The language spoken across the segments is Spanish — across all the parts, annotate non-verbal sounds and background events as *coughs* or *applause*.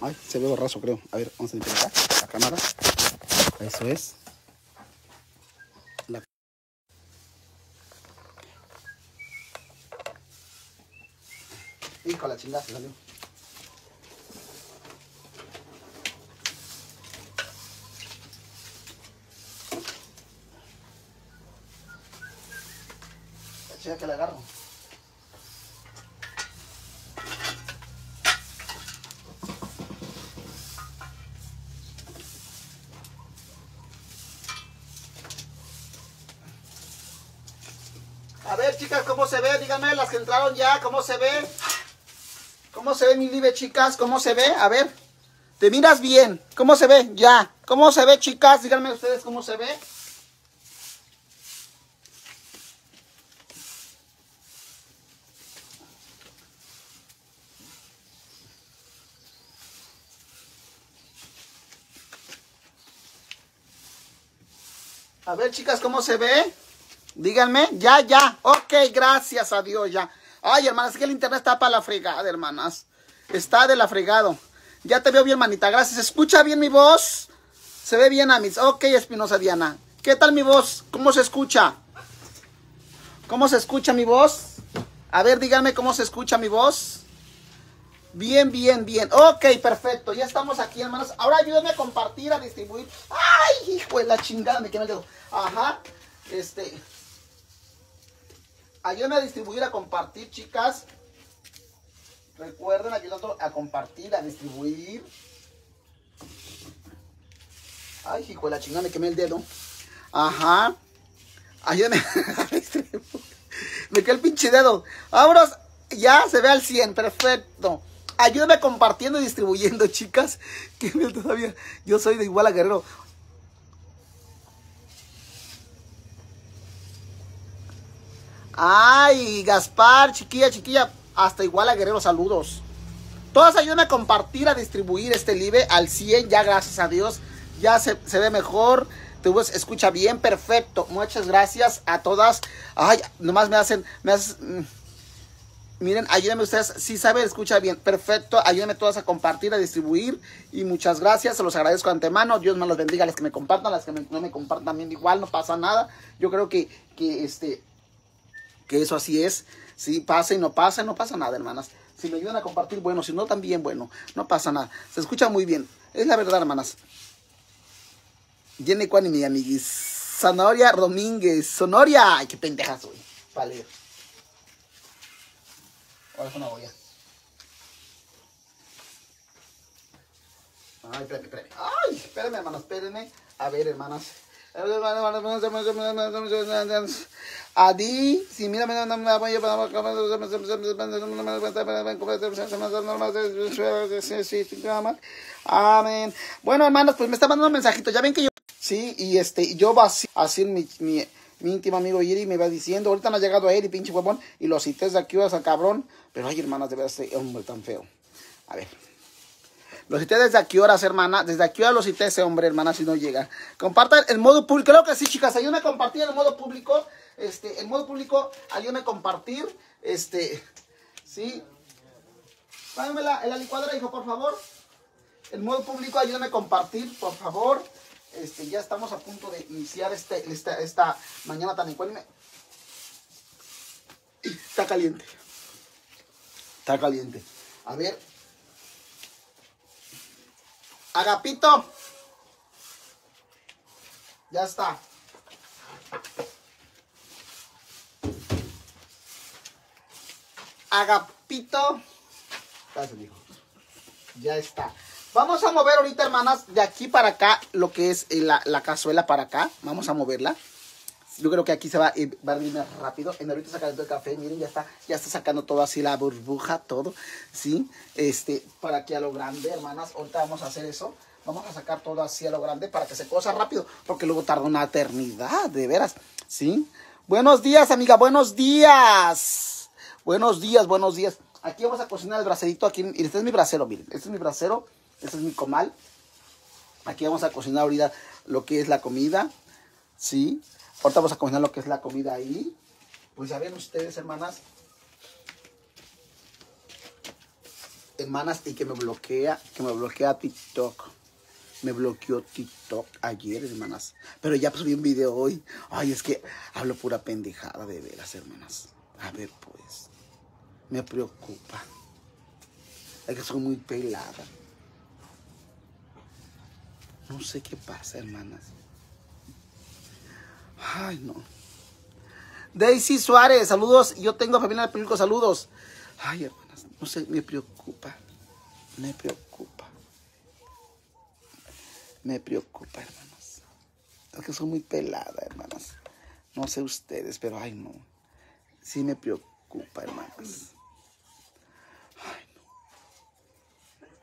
Ay, se ve borroso, creo. A ver, vamos a acá, la cámara. Eso es. La... Hijo, la chingada se salió. La que la agarro. A ver, chicas, ¿cómo se ve? Díganme, las entraron ya, ¿cómo se ve? ¿Cómo se ve mi live, chicas? ¿Cómo se ve? A ver. Te miras bien. ¿Cómo se ve? Ya. ¿Cómo se ve, chicas? Díganme ustedes cómo se ve. A ver, chicas, ¿cómo se ve? Díganme, ya, ya. Ok, gracias a Dios, ya. Ay, hermanas, es que el internet está para la fregada, hermanas. Está de la fregado. Ya te veo bien, manita. Gracias. ¿Escucha bien mi voz? Se ve bien, Amis. Ok, Espinosa Diana. ¿Qué tal mi voz? ¿Cómo se escucha? ¿Cómo se escucha mi voz? A ver, díganme cómo se escucha mi voz. Bien, bien, bien. Ok, perfecto. Ya estamos aquí, hermanas. Ahora ayúdenme a compartir, a distribuir. Ay, hijo de la chingada, me quemé el dedo. Ajá. Este. Ayúdenme a distribuir, a compartir, chicas. Recuerden ayudando a compartir, a distribuir. Ay, hijo de la chingada, me quemé el dedo. Ajá. Ayúdenme *laughs* a distribuir. Me quedó el pinche dedo. Vámonos. Ya se ve al 100. Perfecto. Ayúdenme compartiendo y distribuyendo, *laughs* chicas. Que todavía. Yo soy de igual a Guerrero. Ay, Gaspar, chiquilla, chiquilla, hasta igual a Guerrero, saludos. Todas ayúdenme a compartir, a distribuir este live al 100, ya gracias a Dios, ya se, se ve mejor, escucha bien, perfecto. Muchas gracias a todas. Ay, nomás me hacen, me hacen, mm. miren, ayúdenme ustedes, si saben, escucha bien, perfecto, ayúdenme todas a compartir, a distribuir y muchas gracias, se los agradezco de antemano, Dios me los bendiga, las que me compartan, las que no me compartan también igual, no pasa nada. Yo creo que, que este, que eso así es. Si pasa y no pasa, no pasa nada, hermanas. Si me ayudan a compartir, bueno, si no, también, bueno, no pasa nada. Se escucha muy bien. Es la verdad, hermanas. Jenny y mi amiguis. Sonoria Domínguez. Sonoria. Ay, qué pendeja soy. Leer. Ahora es una olla. Ay, espérame, espérame. Ay, espérame, hermanas, espérenme. A ver, hermanas. Adi, si mira, Amén. Bueno, hermanos, pues me está mandando un mensajito. Ya ven que yo. Sí, y este, yo así, así mi, mi, íntimo amigo Iri me va diciendo. Ahorita no ha llegado a y pinche huevón. Y los cités de aquí, esa cabrón. Pero ay, hermanas, de verdad, este hombre tan feo. A ver. Los cité desde aquí horas, hermana. Desde aquí horas los cité ese hombre, hermana, si no llega. Compartan el modo público. Creo que sí, chicas. Ayúdenme a compartir el modo público. Este, el modo público, ayúdenme a compartir. Este, sí. Págame la, en la licuadora, hijo, por favor. El modo público, ayúdenme a compartir, por favor. Este, ya estamos a punto de iniciar este, esta, esta mañana tan encuérdeme. Está caliente. Está caliente. A ver, Agapito. Ya está. Agapito. Ya está. Vamos a mover ahorita, hermanas, de aquí para acá, lo que es eh, la cazuela para acá. Vamos a moverla. Yo creo que aquí se va, a venir más rápido. En ahorita sacando el café, miren, ya está, ya está sacando todo así la burbuja, todo, ¿sí? Este, para que a lo grande, hermanas, ahorita vamos a hacer eso. Vamos a sacar todo así a lo grande para que se cosa rápido, porque luego tarda una eternidad, de veras, ¿sí? Buenos días, amiga, buenos días. Buenos días, buenos días. Aquí vamos a cocinar el bracerito, aquí, este es mi bracero, miren, este es mi bracero, este es mi comal. Aquí vamos a cocinar ahorita lo que es la comida, ¿sí? Ahorita vamos a cocinar lo que es la comida ahí. Pues ya ven ustedes, hermanas. hermanas, y que me bloquea, que me bloquea TikTok. Me bloqueó TikTok ayer, hermanas. Pero ya subí un video hoy. Ay, es que hablo pura pendejada de veras, hermanas. A ver, pues. Me preocupa. Es que soy muy pelada. No sé qué pasa, hermanas. Ay, no. Daisy Suárez, saludos. Yo tengo familia de público, saludos. Ay, hermanas, no sé, me preocupa. Me preocupa. Me preocupa, hermanas. Es que soy muy pelada, hermanas. No sé ustedes, pero ay, no. Sí me preocupa, hermanas. Ay,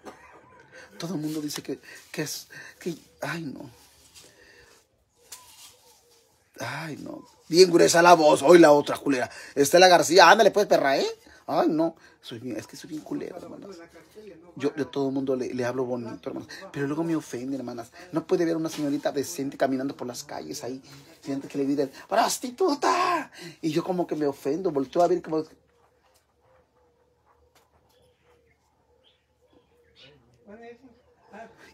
no. Todo el mundo dice que, que es. que. Ay, no. Ay, no. Bien gruesa la voz. Hoy la otra culera. Estela García. Ándale, pues, perra, ¿eh? Ay, no. Soy es que soy bien culera, hermanas. Yo de todo el mundo le, hablo bonito, hermanas. Pero luego me ofende, hermanas. No puede ver una señorita decente caminando por las calles ahí. Siente que le dicen, ¡prostituta! Y yo como que me ofendo. Volteo a ver como...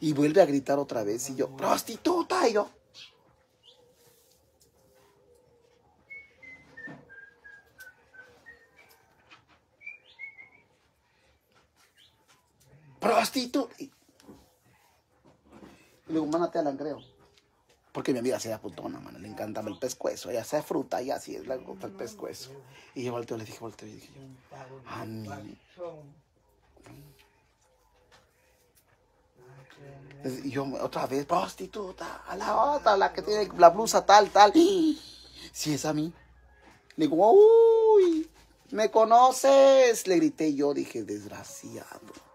Y vuelve a gritar otra vez. Y yo, ¡prostituta! Y yo... prostituta. Le digo, mánate al creo. Porque mi amiga se putona, man. Le encantaba el pescuezo. Ella hace fruta y así es, le gusta el pescuezo. Y yo volteo, le dije, volteo, y dije a mí. Y yo otra vez, prostituta, a la otra, la que tiene la blusa tal, tal. *gasps* Si es a mí. Le digo, uy, ¿me conoces? Le grité yo, dije, desgraciado.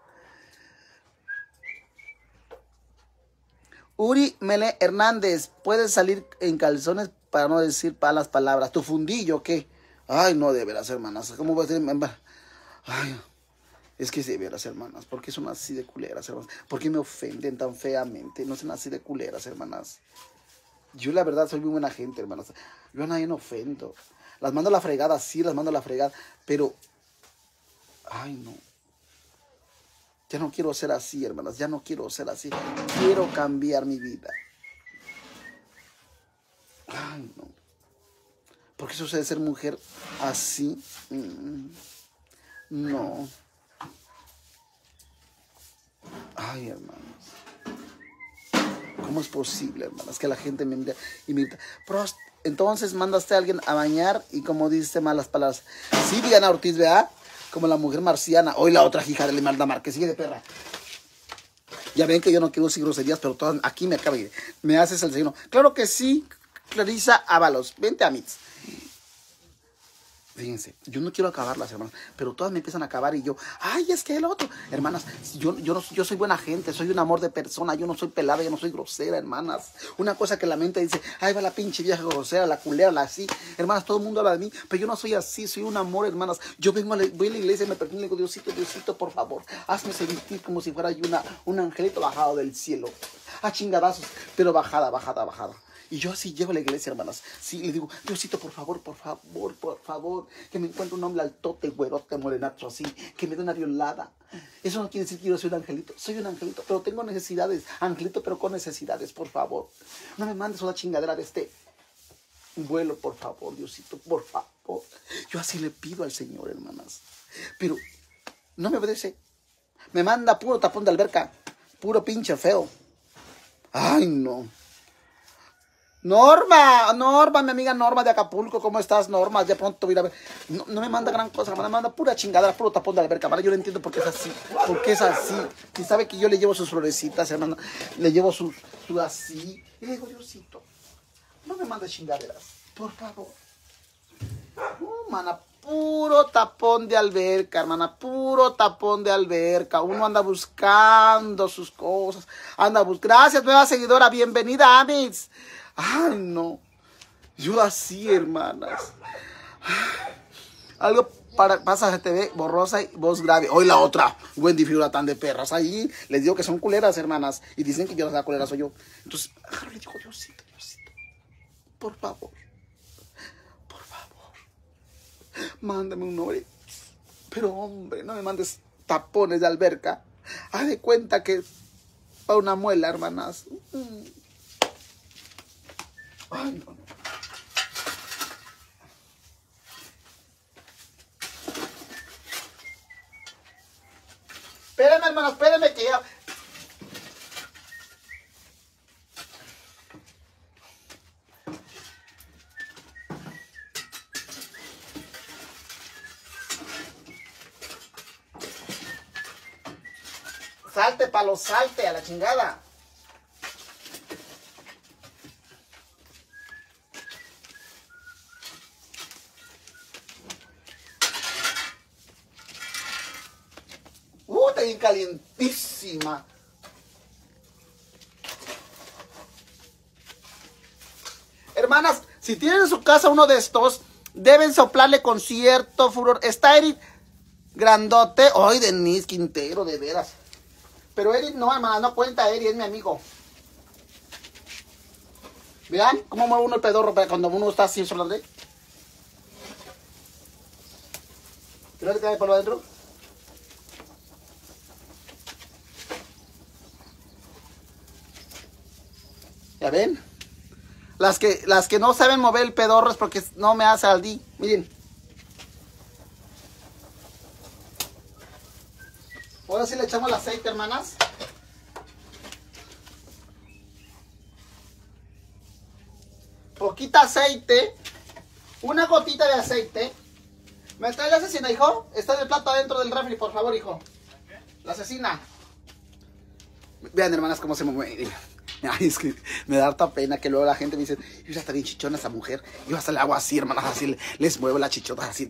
Uri Mele Hernández, puedes salir en calzones para no decir malas palabras. ¿Tu fundillo qué? Ay, no, de veras, hermanas. ¿Cómo voy a decir? Ay, es que de veras, hermanas. ¿Por qué son así de culeras, hermanas? ¿Por qué me ofenden tan feamente? No son así de culeras, hermanas. Yo, la verdad, soy muy buena gente, hermanas. Yo a nadie no ofendo. Las mando a la fregada, sí, las mando a la fregada. Pero, ay, no. Ya no quiero ser así, hermanas. Ya no quiero ser así. Quiero cambiar mi vida. Ay, no. ¿Por qué sucede ser mujer así? Mm, no. Ay, hermanos. ¿Cómo es posible, hermanas, que la gente me mire y me Entonces mandaste a alguien a bañar y como dice malas palabras. Sí, Diana Ortiz, ¿verdad? Como la mujer marciana. Hoy la otra hija de Limarda Márquez, sigue de perra. Ya ven que yo no quiero decir groserías, pero todas, aquí me acaba de Me haces el signo. Claro que sí, Clarisa Ábalos. Vente a Mitz. Fíjense, yo no quiero acabarlas, hermanas, pero todas me empiezan a acabar y yo, ay, es que el otro. Hermanas, yo, yo, no, yo soy buena gente, soy un amor de persona, yo no soy pelada, yo no soy grosera, hermanas. Una cosa que la mente dice, ay, va la pinche vieja grosera, la culera, la así. Hermanas, todo el mundo habla de mí, pero yo no soy así, soy un amor, hermanas. Yo vengo a la, voy a la iglesia y me permito y digo, Diosito, Diosito, por favor, hazme sentir como si fuera yo una, un angelito bajado del cielo. A chingadazos, pero bajada, bajada, bajada. Y yo así llego a la iglesia, hermanas. Sí, le digo, Diosito, por favor, por favor, por favor, que me encuentre un hombre altote, güerote, morenazo así, que me dé una violada. Eso no quiere decir que yo soy un angelito. Soy un angelito, pero tengo necesidades. Angelito, pero con necesidades, por favor. No me mandes una chingadera de este vuelo, por favor, Diosito, por favor. Yo así le pido al Señor, hermanas. Pero no me obedece. Me manda puro tapón de alberca, puro pinche feo. Ay, no. Norma, Norma, mi amiga Norma de Acapulco, ¿cómo estás, Norma? De pronto voy a ver. No, me manda gran cosa, me manda pura chingada, puro tapón de alberca, ¿vale? Yo le entiendo por qué es así, porque es así. Y sabe que yo le llevo sus florecitas, hermano, le llevo su, su así. Y Diosito, no me manda chingaderas, por favor. No, mana, puro tapón de alberca, hermana, puro tapón de alberca. Uno anda buscando sus cosas, anda buscando. Gracias, nueva seguidora, bienvenida, Amis. Ay, no. Yo así, hermanas. Algo para, pasa TV, borrosa y voz grave. Hoy la otra, Wendy figura tan de perras. Ahí les digo que son culeras, hermanas. Y dicen que yo la culera soy yo. Entonces, le digo, Diosito, Diosito. Por favor. Por favor. Mándame un nombre. Pero hombre, no me mandes tapones de alberca. Haz de cuenta que para una muela, hermanas. Ay, no. Espérenme, hermano, espérenme que ya. Salte, palo, salte a la chingada. Uh, está bien calientísima. Hermanas, si tienen en su casa uno de estos, deben soplarle con cierto furor. Está Eric grandote. Ay, Denise Quintero, de veras. Pero Eric no, hermana, no cuenta Eric, es mi amigo. Vean cómo mueve uno el pedorro cuando uno está así soplando. ¿Pero le cae por adentro? ¿Ya ven? Las que, las que no saben mover el pedorro es porque no me hace al di. Miren. Ahora sí le echamos el aceite, hermanas. Poquita aceite. Una gotita de aceite. ¿Me trae la asesina, hijo? Está en el plato adentro del refri, por favor, hijo. La asesina. Vean, hermanas, cómo se mueve. *laughs* Me da harta pena que luego la gente me dice, yo está bien chichona esa mujer. Yo hasta le hago así, hermanas, así les muevo la chichota así,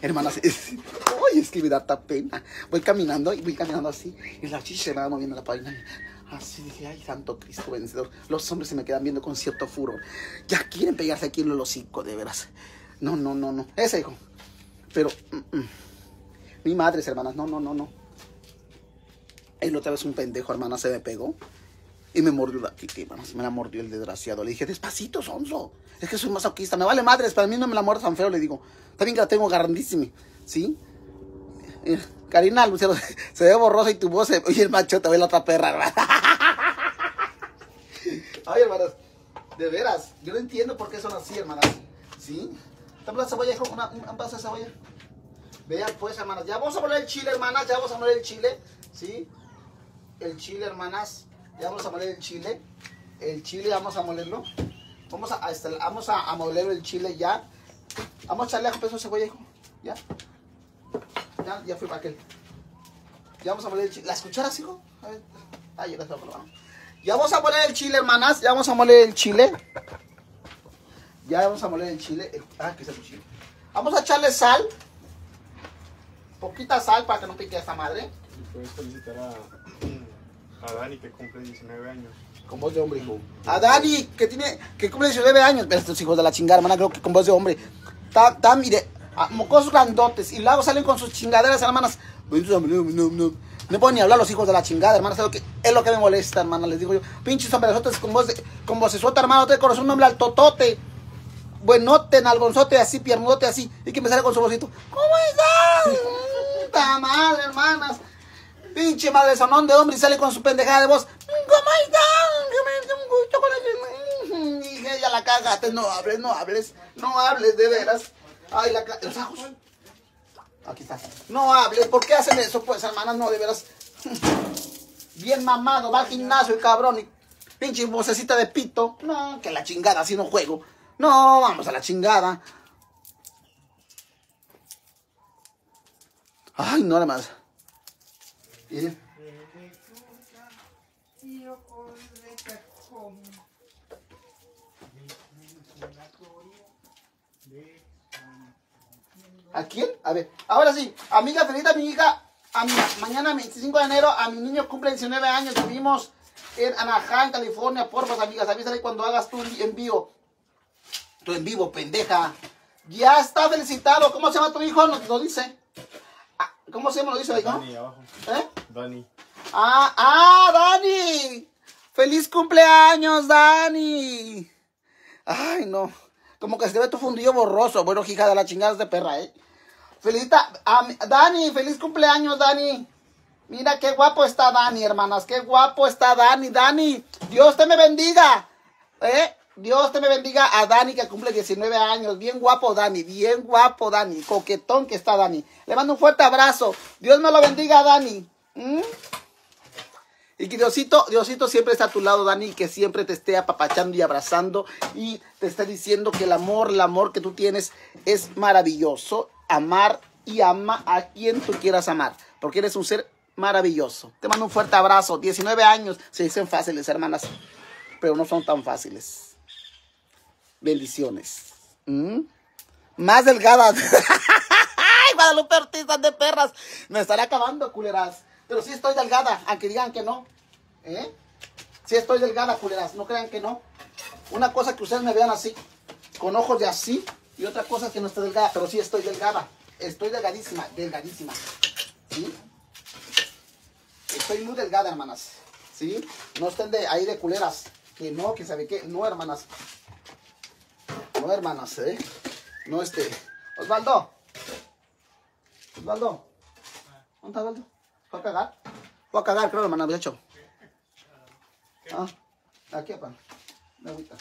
hermanas. Es, ay, es que me da harta pena. Voy caminando y voy caminando así, y la chicha se me va moviendo la página. Así dije, ay, santo Cristo vencedor. Los hombres se me quedan viendo con cierto furor. Ya quieren pegarse aquí en el hocico, de veras. No, no, no, no. Ese hijo. Pero, mm. mi madre, hermanas, no, no, no, no. El otra vez un pendejo, hermana, se me pegó. Y me mordió la Kiki, hermanas. Me la mordió el desgraciado. Le dije, despacito, sonso. Es que soy masoquista. Me vale madres, para mí no me la muerda tan feo, le digo. Bien que la tengo agarrandísima. ¿Sí? Eh, Karina, Lucero, *laughs* se ve borrosa y tu voz se... Oye, el macho, te ve la otra perra. *laughs* Ay, hermanas. De veras. Yo no entiendo por qué son así, hermanas. ¿Sí? Dame la cebolla. Una, un vaso de cebolla. Vean, pues, hermanas. Ya vamos a poner el chile, hermanas. Ya vamos a poner el chile. ¿Sí? El chile, hermanas. Ya vamos a moler el chile. El chile vamos a molerlo. Vamos a, a, vamos a, moler el chile ya. Vamos a echarle a peso de cebolla, hijo. Ya. Ya, ya fui para aquel. Ya vamos a moler el chile. ¿Las cucharas, hijo? A ver. Ay, ya Ya vamos a moler el chile, hermanas. Ya vamos a moler el chile. Ya vamos a moler el chile. Ah, que es el chile. Vamos a echarle sal. Poquita sal para que no pique esta madre. Y puedes felicitar a a Dani que cumple 19 años. Con voz de hombre, hijo. A Dani, que tiene, que cumple 19 años. Pero estos hijos de la chingada, hermana, creo que con voz de hombre. Está, mire, a mocosos grandotes. Y luego salen con sus chingaderas, hermanas. No puedo ni hablar los hijos de la chingada, hermanas. Es lo que, es lo que me molesta, hermana. Les digo yo. Pinches hombresotes con voz de, con voz de suelta, hermano. Te corazón un nombre al totote. Buenote, nalgonzote, así, piernote, así. Y que me sale con su vocito. ¿Cómo estás? Puta madre, hermanas. Pinche madre sonón de hombre y sale con su pendejada de voz. ¿Cómo están? Que me un gusto con el... Dije, ya la cagaste, no hables, no hables, no hables, de veras. Ay, la los ajos. Aquí está. No hables, ¿por qué hacen eso? Pues, hermanas, no, de veras. Bien mamado, va al gimnasio el cabrón y pinche vocecita de pito. No, que la chingada, así no juego. No, vamos a la chingada. Ay, no, nada más. Miren. ¿A quién? A ver, ahora sí, amiga, feliz a mi hija. A mi, mañana 25 de enero, a mi niño cumple 19 años. Vivimos en Anaheim, California. Porfa, amigas, avísale cuando hagas tu envío. Tu en vivo, pendeja. Ya está felicitado. ¿Cómo se llama tu hijo? Nos lo dice. ¿Cómo se llama? Lo dice ahí, ¿no? ¿Eh? Dani. Ah, ah, Dani. ¡Feliz cumpleaños, Dani! Ay, no. Como que se ve tu fundillo borroso. Bueno, hija de la chingada de perra, ¿eh? Felicita Dani, feliz cumpleaños, Dani. Mira qué guapo está Dani, hermanas. Qué guapo está Dani. Dani, Dios te me bendiga. ¿Eh? Dios te me bendiga a Dani que cumple 19 años. Bien guapo Dani, bien guapo Dani. Coquetón que está Dani. Le mando un fuerte abrazo. Dios me lo bendiga Dani. Y que Diosito, Diosito siempre está a tu lado, Dani, que siempre te esté apapachando y abrazando y te esté diciendo que el amor, el amor que tú tienes es maravilloso. Amar y ama a quien tú quieras amar, porque eres un ser maravilloso. Te mando un fuerte abrazo. 19 años se dicen fáciles, hermanas, pero no son tan fáciles. Bendiciones. ¿Mm? Más delgadas. *laughs* ¡Ay, Guadalupe Ortiz, de perras! Me estaré acabando, culeras. Pero sí estoy delgada, aunque digan que no. ¿Eh? Sí estoy delgada, culeras. No crean que no. Una cosa que ustedes me vean así, con ojos de así, y otra cosa que no estoy delgada, pero sí estoy delgada. Estoy delgadísima, delgadísima. ¿Sí? Estoy muy delgada, hermanas. ¿Sí? No estén de, ahí de culeras. Que no, que sabe qué. No, hermanas. No, hermanas, ¿eh? No, este. Osvaldo. Osvaldo. ¿Dónde Osvaldo? ¿Fue a cagar? Fue a cagar, creo, hermana, hecho. Ah, aquí, papá. Una agüita.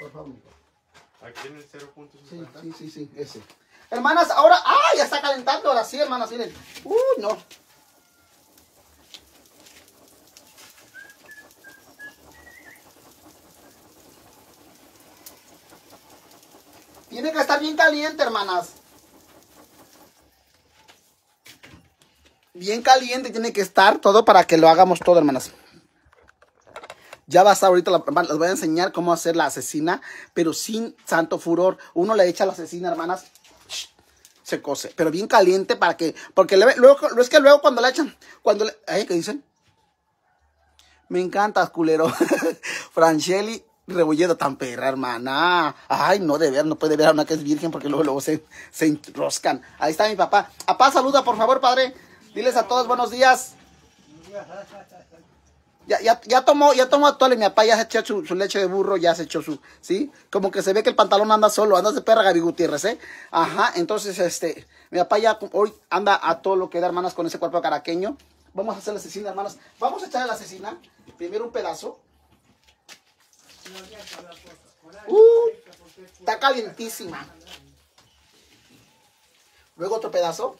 Por favor. Aquí en el 0.50. Sí, sí, sí, sí, ese. Hermanas, ahora, ¡ah! Ya está calentando, ahora sí, hermanas, miren. Uy, no. Tiene que estar bien caliente, hermanas. Bien caliente tiene que estar todo para que lo hagamos todo, hermanas. Ya va a estar ahorita, les voy a enseñar cómo hacer la asesina, pero sin santo furor. Uno le echa la asesina, hermanas, se cose, pero bien caliente para que, porque le- luego, es que luego cuando la echan, cuando le, ¿eh? ¿qué dicen? Me encantas, culero. *laughs* Francheli Rebolledo tan perra, hermana. Ay, no de ver, no puede ver a una que es virgen porque luego, luego se, se enroscan. Ahí está mi papá. Papá, saluda, por favor, padre. Diles a todos buenos días. Ya, ya, ya tomó, ya tomó mi papá ya se echó su, su leche de burro, ya se echó su, ¿sí? Como que se ve que el pantalón anda solo, anda de perra Gaby Gutiérrez, ¿eh? Ajá, entonces, este, mi papá ya hoy anda a todo lo que da, hermanas, con ese cuerpo caraqueño. Vamos a hacer la asesina, hermanas. Vamos a echarle la asesina, primero un pedazo. Uh, está calientísima. Luego otro pedazo.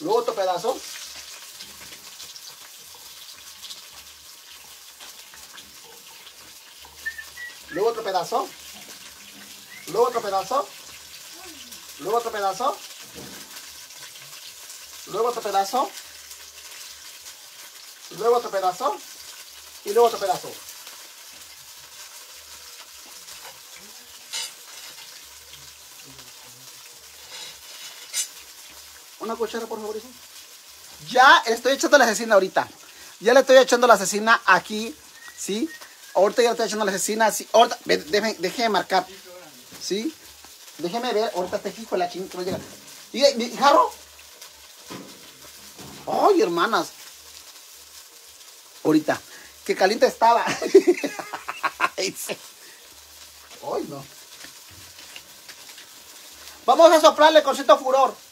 Luego otro pedazo. Luego otro pedazo. Luego otro pedazo. Luego otro pedazo. Luego otro pedazo. Luego otro pedazo. Y luego otro pedazo. Una cuchara, por favor. Ya estoy echando la asesina ahorita. Ya le estoy echando la asesina aquí, ¿sí? Ahorita ya le estoy echando la asesina, sí. Ahorita, déjeme, marcar, ¿sí? Déjeme ver, ahorita hijo de la chingada. ¿Y, mi jarro? Ay, hermanas. Ahorita. Que caliente estaba. *laughs* Ay, no. Vamos a soplarle con cierto furor.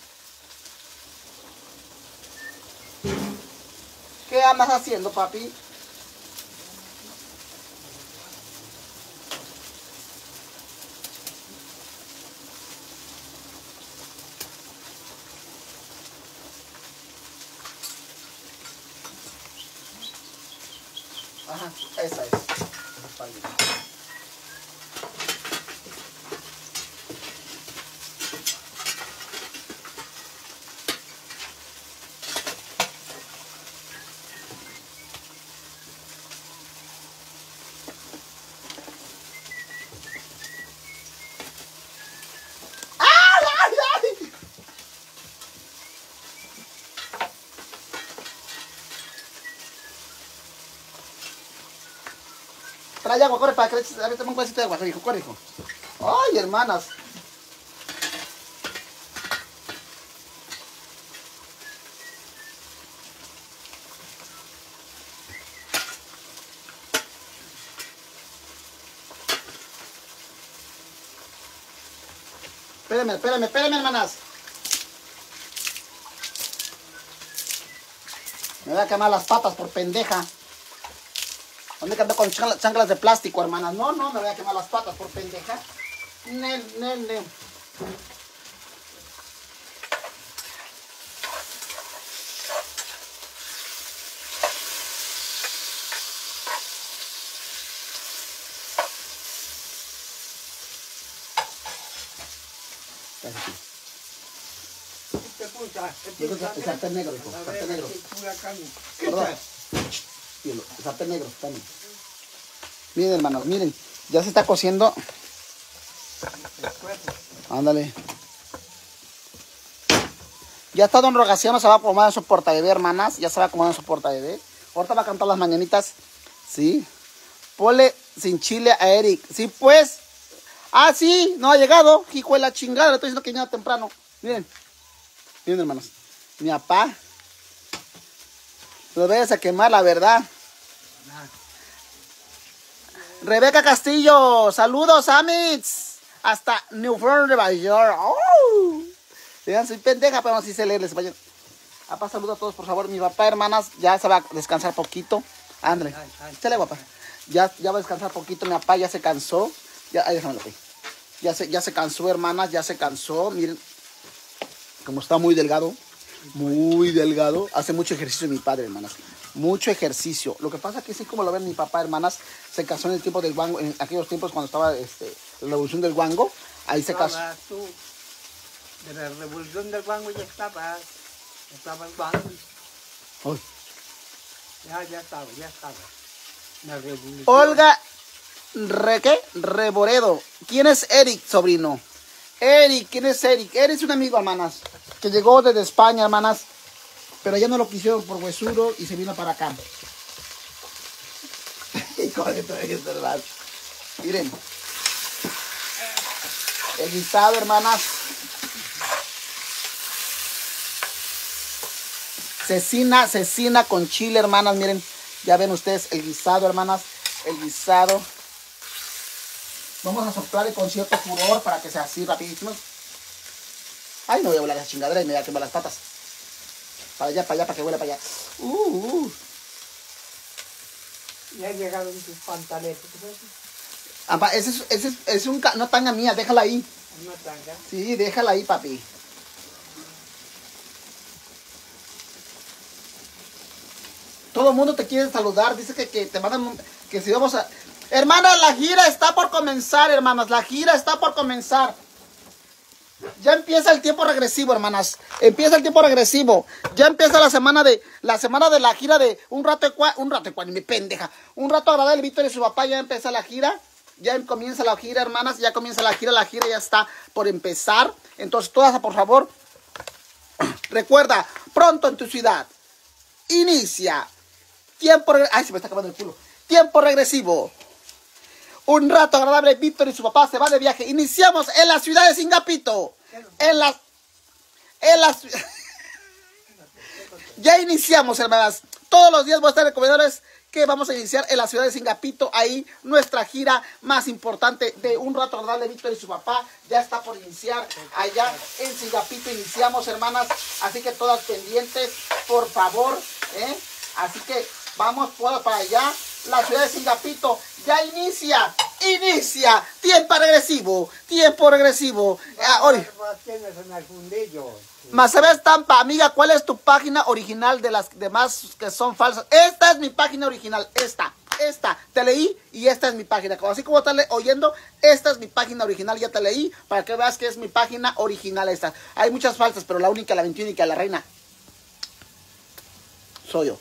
Andas haciendo, papi? Ajá, esa es. Está bien. ¡Ay, ay, ay! Trae agua, corre para que le eches. A un vasito de agua, hijo, corre, hijo. Ay, hermanas. Espérenme, espérenme, espérenme, hermanas. Me voy a quemar las patas por pendeja. ¿Dónde ando con chancla- chanclas de plástico, hermanas? No, no, me voy a quemar las patas por pendeja. Nel, nel, nel. ¿Qué que tal? Negro. Miren, hermanos, miren. Ya se está cociendo. Ándale. Ya está Don Rogaciano, se va a acomodar en su porta bebé, hermanas. Ya se va a acomodar en su porta bebé. Ahorita va a cantar las mañanitas. Sí. Pole sin chile a Eric. Sí, pues. Ah, sí, no ha llegado. Hijo de la chingada, le estoy diciendo que ya temprano. Miren. Miren, hermanos. Mi papá. Lo vayas a quemar, la verdad. Rebeca Castillo, saludos, Amits. Hasta New York, Nueva York. ¡Oh! Digan, soy pendeja, pero sí sé leer el español. Papá, saludos a todos, por favor. Mi papá, hermanas, ya se va a descansar poquito. André, échale, papá. Ya, ya va a descansar poquito. Mi papá ya se cansó. Ya, déjamelo. Ya se, ya se cansó, hermanas, ya se cansó. Miren, como está muy delgado. Muy delgado. Hace mucho ejercicio mi padre, hermanas. Mucho ejercicio. Lo que pasa es que sí, como lo ven mi papá, hermanas, se casó en el tiempo del guango, en aquellos tiempos cuando estaba este, la revolución del guango. Ahí se casó. Tú. De la revolución del Banco ya estabas. Estaba el. Ay. Ya, ya estaba, ya estaba. La revolución. Olga Re, ¿qué? Reboredo. ¿Quién es Eric, sobrino? Eric, ¿quién es Eric? Eric es un amigo, hermanas, llegó desde España, hermanas, pero ya no lo quisieron por huesuro y se vino para acá. *laughs* Miren. El guisado, hermanas. Cecina, cecina con chile, hermanas. Miren, ya ven ustedes el guisado, hermanas. El guisado. Vamos a soplar con cierto furor para que sea así rapidísimo. Ay, no voy a volar esa chingadera y me voy a quemar las patas. Para allá, para allá, para que huela para allá. Uh, uh. Ya llegaron tus pantaletas. Ampa, ese es, ese es, es un, ca- una tanga mía, déjala ahí. Una tanga. Sí, déjala ahí, papi. Todo el mundo te quiere saludar. Dice que, que te mandan que si vamos a. Hermanas, la gira está por comenzar, hermanas. La gira está por comenzar. Ya empieza el tiempo regresivo, hermanas. Empieza el tiempo regresivo. Ya empieza la semana de la semana de la gira de un rato de cua- un rato mi pendeja. Un rato agradable Víctor y su papá ya empieza la gira. Ya comienza la gira, hermanas. Ya comienza la gira. La gira ya está por empezar. Entonces, todas, por favor, *clears throat* recuerda, pronto en tu ciudad. Inicia. Tiempo. Ay, se me está acabando el culo. Tiempo regresivo. Un rato agradable, Víctor y su papá se van de viaje. Iniciamos en la ciudad de Singapito. En la. En la. *laughs* ya iniciamos, hermanas. Todos los días voy a estar en comedores que vamos a iniciar en la ciudad de Singapito. Ahí nuestra gira más importante de un rato agradable, Víctor y su papá. Ya está por iniciar allá en Singapito. Iniciamos, hermanas. Así que todas pendientes, por favor. ¿eh? Así que vamos para allá. La ciudad de Singapito ya inicia. Inicia. Tiempo regresivo. Tiempo regresivo. Ah, ori- Más tienes en el fundillo. más sabes, Tampa, amiga, ¿cuál es tu página original de las demás que son falsas? Esta es mi página original, esta, esta, te leí y esta es mi página. Así como estás oyendo, esta es mi página original, ya te leí, para que veas que es mi página original esta. Hay muchas falsas, pero la única, la 21 y que la reina soy yo.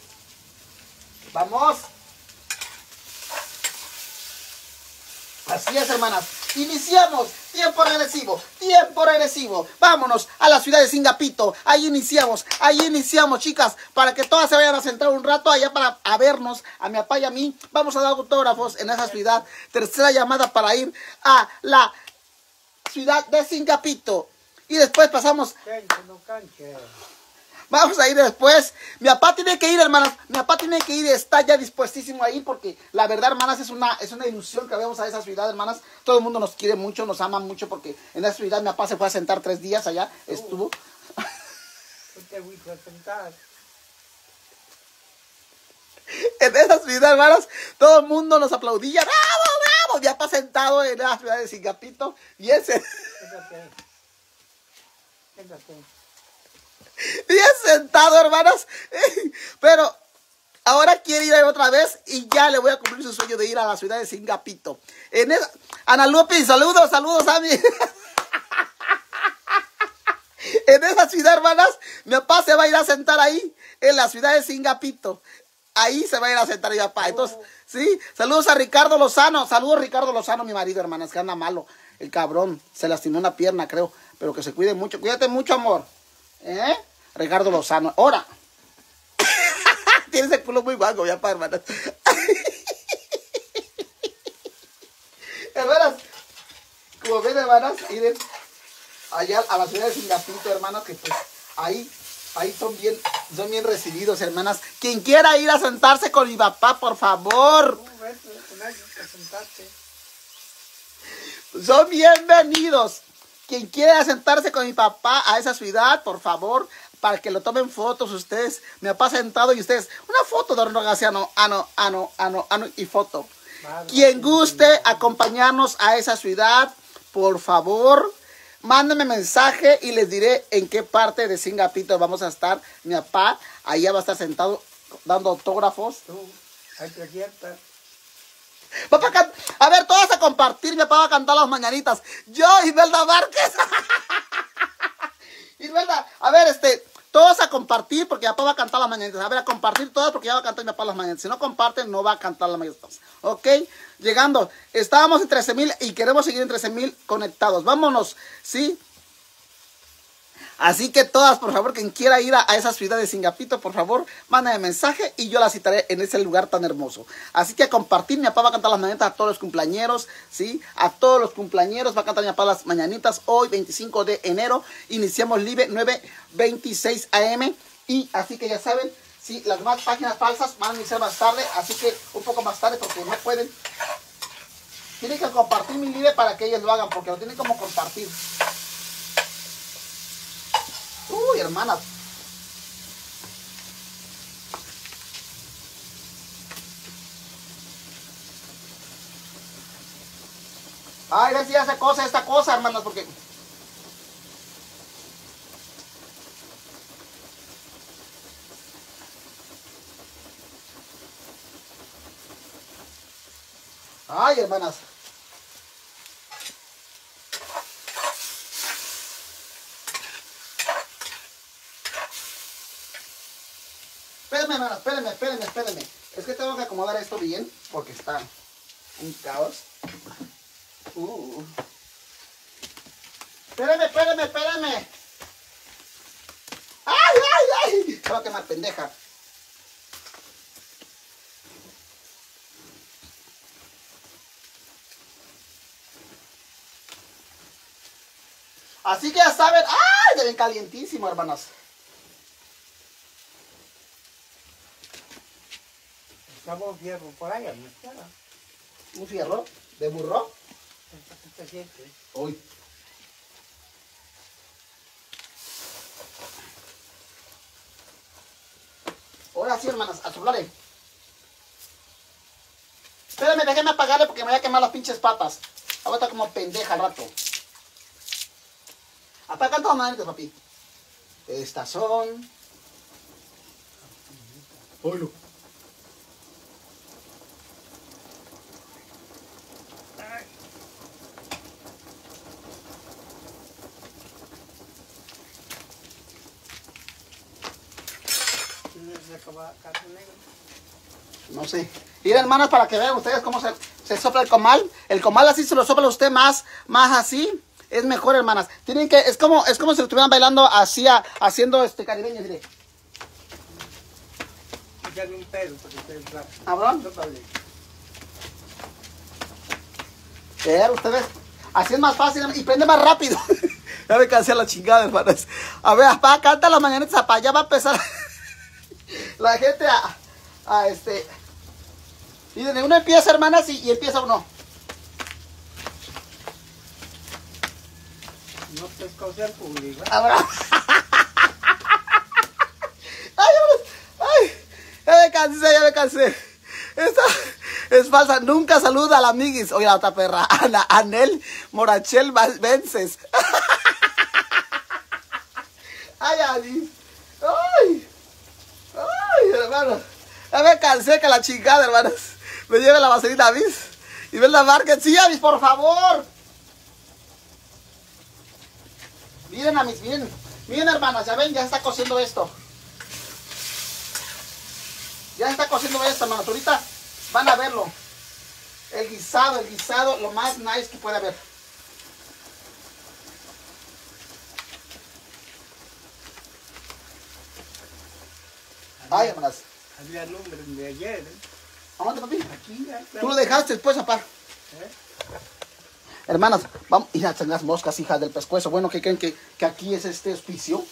Vamos. Así es, hermanas. Iniciamos. Tiempo regresivo. Tiempo regresivo. Vámonos a la ciudad de Singapito. Ahí iniciamos. Ahí iniciamos, chicas. Para que todas se vayan a sentar un rato allá para a vernos. A mi papá y a mí. Vamos a dar autógrafos en esa ciudad. Tercera llamada para ir a la ciudad de Singapito. Y después pasamos. Vamos a ir después. Mi papá tiene que ir, hermanas. Mi papá tiene que ir. Está ya dispuestísimo ahí porque la verdad, hermanas, es una, es una ilusión que vemos a esa ciudad, hermanas. Todo el mundo nos quiere mucho, nos ama mucho porque en esa ciudad mi papá se fue a sentar tres días allá. Estuvo. *laughs* En esa ciudad, hermanas, todo el mundo nos aplaudía. ¡Bravo, bravo! Mi papá sentado en la ciudad de Singapito. Y ese... Bien sentado, hermanas. Pero ahora quiere ir otra vez y ya le voy a cumplir su sueño de ir a la ciudad de Singapito. En esa... Ana Lupi, saludos, saludos a mí. En esa ciudad, hermanas, mi papá se va a ir a sentar ahí, en la ciudad de Singapito. Ahí se va a ir a sentar mi papá. Entonces, sí, saludos a Ricardo Lozano. Saludos Ricardo Lozano, mi marido, hermanas, que anda malo. El cabrón, se lastimó una pierna, creo. Pero que se cuide mucho. Cuídate mucho, amor. ¿Eh? Ricardo Lozano. Ahora. *laughs* Tienes el culo muy guapo, ya, pa, hermanas. *laughs* hermanas, como ven, hermanas, miren, allá a la ciudad de Singapito, hermanas, que pues ahí, ahí son bien, son bien recibidos, hermanas. Quien quiera ir a sentarse con mi papá, por favor, son bienvenidos. Quien quiera sentarse con mi papá a esa ciudad, por favor, para que lo tomen fotos ustedes. Mi papá sentado y ustedes, una foto de Arnold Gaciano, ano, ano, ano, ano y foto. Madre. Quien guste acompañarnos a esa ciudad, por favor, mándenme mensaje y les diré en qué parte de Singapito vamos a estar. Mi papá allá va a estar sentado dando autógrafos. Tú, ahí te quietas. Can- a ver, todos a compartir. Mi papá va a cantar las mañanitas. Yo, Imelda Márquez. *laughs* Imelda, a ver, este, todos a compartir porque mi papá va a cantar las mañanitas. A ver, a compartir todas porque ya va a cantar mi papá las mañanitas. Si no comparten, no va a cantar las mañanitas. ¿Ok? Llegando, estábamos en 13 mil y queremos seguir en 13 mil conectados. Vámonos, ¿sí? Así que todas, por favor, quien quiera ir a, a esa ciudad de Singapito, por favor, mándame mensaje y yo la citaré en ese lugar tan hermoso. Así que a compartir, mi papá va a cantar las mañanitas a todos los cumpleañeros, ¿sí? A todos los cumpleañeros va a cantar mi papá las mañanitas hoy, 25 de enero. Iniciamos live 9.26 am. Y así que ya saben, sí, las demás páginas falsas van a iniciar más tarde, así que un poco más tarde porque no pueden. Tienen que compartir mi live para que ellos lo hagan, porque lo tienen como compartir. Uy, hermana. Ay, ver si hace cosa esta cosa, hermanas, porque... Ay, hermanas. Espérenme, hermanas, espérenme, espérenme, espérenme. Es que tengo que acomodar esto bien porque está un caos. Uh. Espérenme, espérenme, espérenme. ¡Ay, ay, ay! Va a quemar, pendeja. Así que ya saben, ¡ay! Se ven calientísimo, Estamos fierro por ahí, izquierda. Un fierro de burro. Uy. Ahora sí, hermanas, a soplarle. Espérenme, déjenme apagarle porque me voy a quemar las pinches patas. Ahorita como pendeja al rato. Apagan todas manitas, papi. Estas son. Oilo. Tienes que acabar carne negra. No sé. Miren, hermanas, para que vean ustedes cómo se, se sopla el comal. El comal así se lo sopla usted más, más así. Es mejor, hermanas. Tienen que, es como, es como si estuvieran bailando así, a- haciendo este caribeño, mire. Un pedo para que. Ver ustedes. Así es más fácil y prende más rápido. *laughs* Ya me cansé a la chingada, hermanas. A ver, papá, canta las mañanitas, papá. Ya va a empezar la gente a, a este. Miren, uno empieza, hermanas, y, y empieza uno. No te escocia el público. Ahora. *laughs* Ay, ay, ya me cansé, ya me cansé. Esta es falsa. Nunca saluda a la amiguis. Oye, la otra perra. *laughs* Ana, Anel Morachel Vences. *laughs* Ay, Ani. Ay. Ay, hermano. Ya me cansé que la chingada, hermanos. Me lleve la vaselina, Avis. Y ven la marca. Sí, Avis, por favor. Miren, Amis, miren. Miren, hermanas, ya ven, ya está cociendo esto. Ya está cociendo esto, hermanos. Ahorita van a verlo. El guisado, el guisado, lo más nice que puede haber. Ay, hermanas. Había lumbre de ayer. ¿eh? ¿A dónde, papi? Aquí ya. Tú lo dejaste después, papá. ¿Eh? Hermanas, vamos. Hija, están las moscas, hijas del pescuezo. Bueno, ¿qué creen que, que aquí es este hospicio?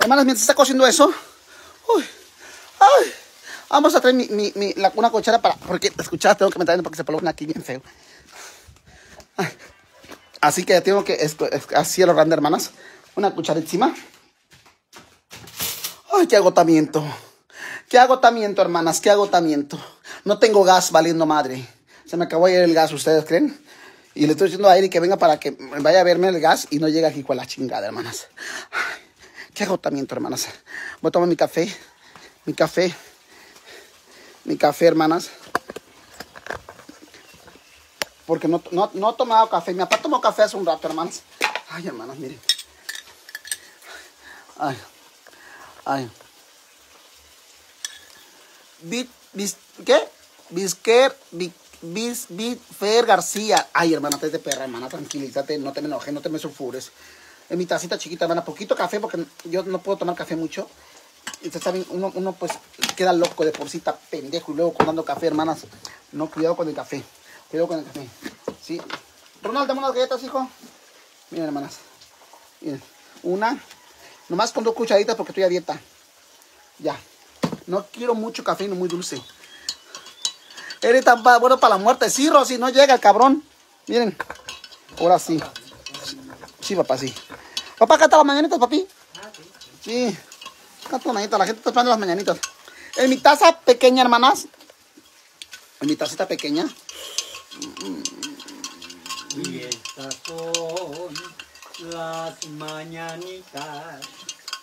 Hermanas, mientras está cociendo eso. Uy, ay, vamos a traer mi, mi, mi- la- una cuchara para. Porque, escuchad, tengo que meterme porque se pone aquí bien feo. Ay, así que tengo que. es- así a lo grande, hermanas. Una cuchara encima. Ay, qué agotamiento. Qué agotamiento, hermanas, qué agotamiento. No tengo gas valiendo madre. Se me acabó ayer el gas, ¿ustedes creen? Y le estoy diciendo a Eri que venga para que vaya a verme el gas y no llega aquí con la chingada, hermanas. Ay, qué agotamiento, hermanas. Voy a tomar mi café. Mi café. Mi café, hermanas. Porque no, no, no he tomado café. Mi papá tomó café hace un rato, hermanas. Ay, hermanas, miren. Ay. Ay. Bit, bis, ¿Qué? Bisquer, Bi- bis, Bitfer García. Ay, hermana, te de perra, hermana, tranquilízate, no te me enojes, no te me sulfures. En mi tacita chiquita, hermana, poquito café, porque yo no puedo tomar café mucho. Ustedes saben, uno, uno pues queda loco de por sí, está pendejo. Y luego con dando café, hermanas, no, cuidado con el café. Cuidado con el café. Sí. Ronald, dame unas galletas, hijo. Miren, hermanas. Miren, una. Nomás con dos cucharitas porque estoy a dieta. Ya. No quiero mucho café no muy dulce. Eres tan bueno para la muerte. Sí, Rosy, no llega el cabrón. Miren. Ahora sí. Sí, papá, sí. Papá, canta las mañanitas, papi. Sí. Canta las mañanitas. La gente está esperando las mañanitas. En mi taza pequeña, hermanas. En mi tacita pequeña. Y estas son las mañanitas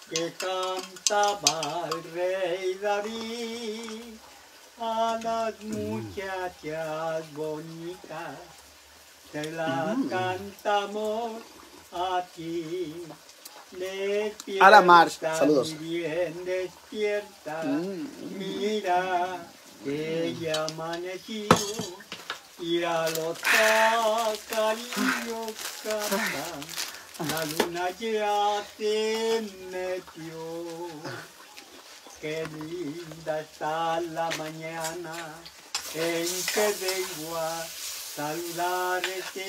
que cantaba el rey David a las muchachas bonitas. Se las cantamos aquí. Despierta, A la March, saludos. bien despierta. Mira que ya amaneció. Y a los *sighs* pajarillos cantan, la luna ya se metió. Qué linda está la mañana en que vengo a saludarte.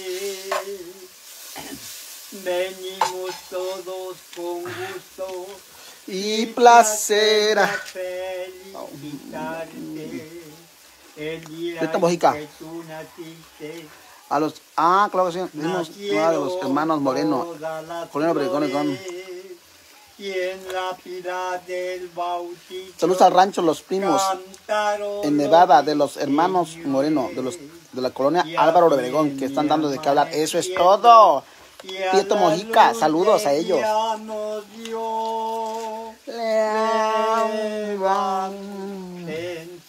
Venimos todos con gusto Y placer. a felicitarte. El día en que tú naciste, A los. Ah, claro que sí. Vimos nacieron a los hermanos Moreno. Moreno Obregón y Gon. flores, Y en la pila del bautizo. Saludos al rancho Los Primos. En Nevada, de los hermanos Moreno, de los de la colonia Álvaro Obregón, que están dando de qué hablar. Eso es todo. La Mojica, saludos a ellos.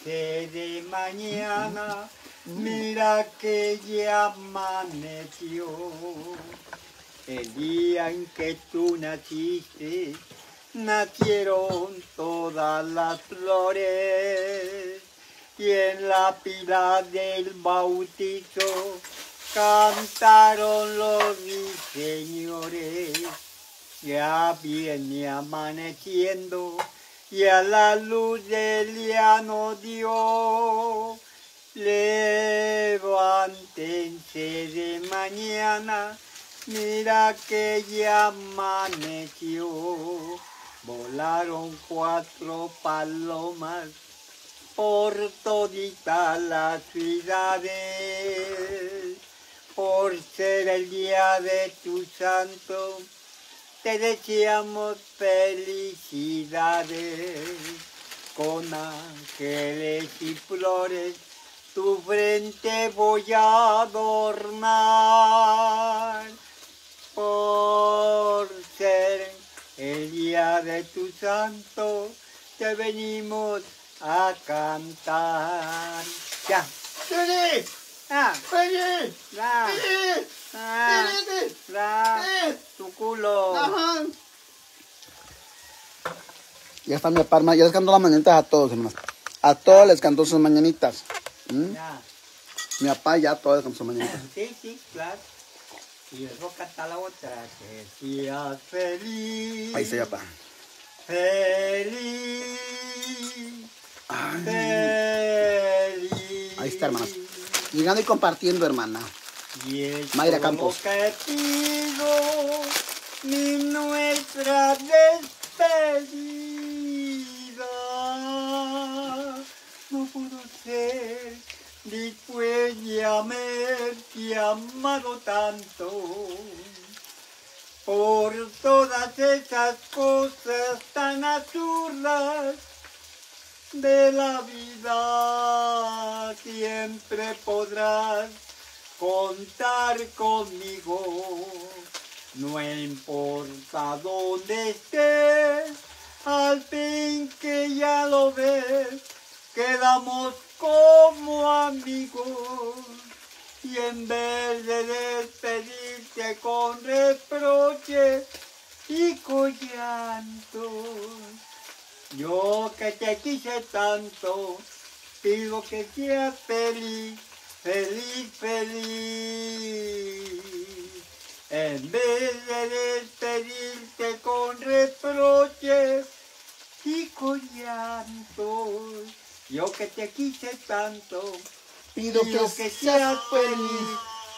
de mañana, mira que ya amaneció. El día en que tú naciste, nacieron todas las flores. Y en la pila del bautizo cantaron los señores. Ya viene amaneciendo y a la luz del día nos dio. Levántense de mañana, Mira que ya amaneció, volaron cuatro palomas por todita las ciudades, por ser el día de tu santo, te deseamos felicidades, con ángeles y flores tu frente voy a adornar por ser el día de tu santo, te venimos a cantar. Ya. ¡Feliz! Ah, ah, ah, ah, tu culo. Ajá. Ya está mi parma, ya les cantó las mañanitas a todos, hermanos. A todos les cantó sus mañanitas. ¿Mm? Ya. Mi papá ya todos les cantó sus mañanitas. *laughs* Sí, sí, claro. Y luego canta la otra, que seas feliz. Ahí está mi papá. Feliz. Ay. Feliz. Ahí está, hermanas. Llegando y compartiendo, hermana. Y es Mayra todo Campos. que pido, mi nuestra despedida. No puedo ser después de haberte amado tanto. Por todas esas cosas tan absurdas de la vida siempre podrás contar conmigo. No importa dónde estés, al fin que ya lo ves, quedamos como amigos. Y en vez de despedirte con reproches y con llantos, yo que te quise tanto, pido que seas feliz, feliz, feliz. En vez de despedirte con reproches y con llantos, yo que te quise tanto, Pido pido que seas feliz.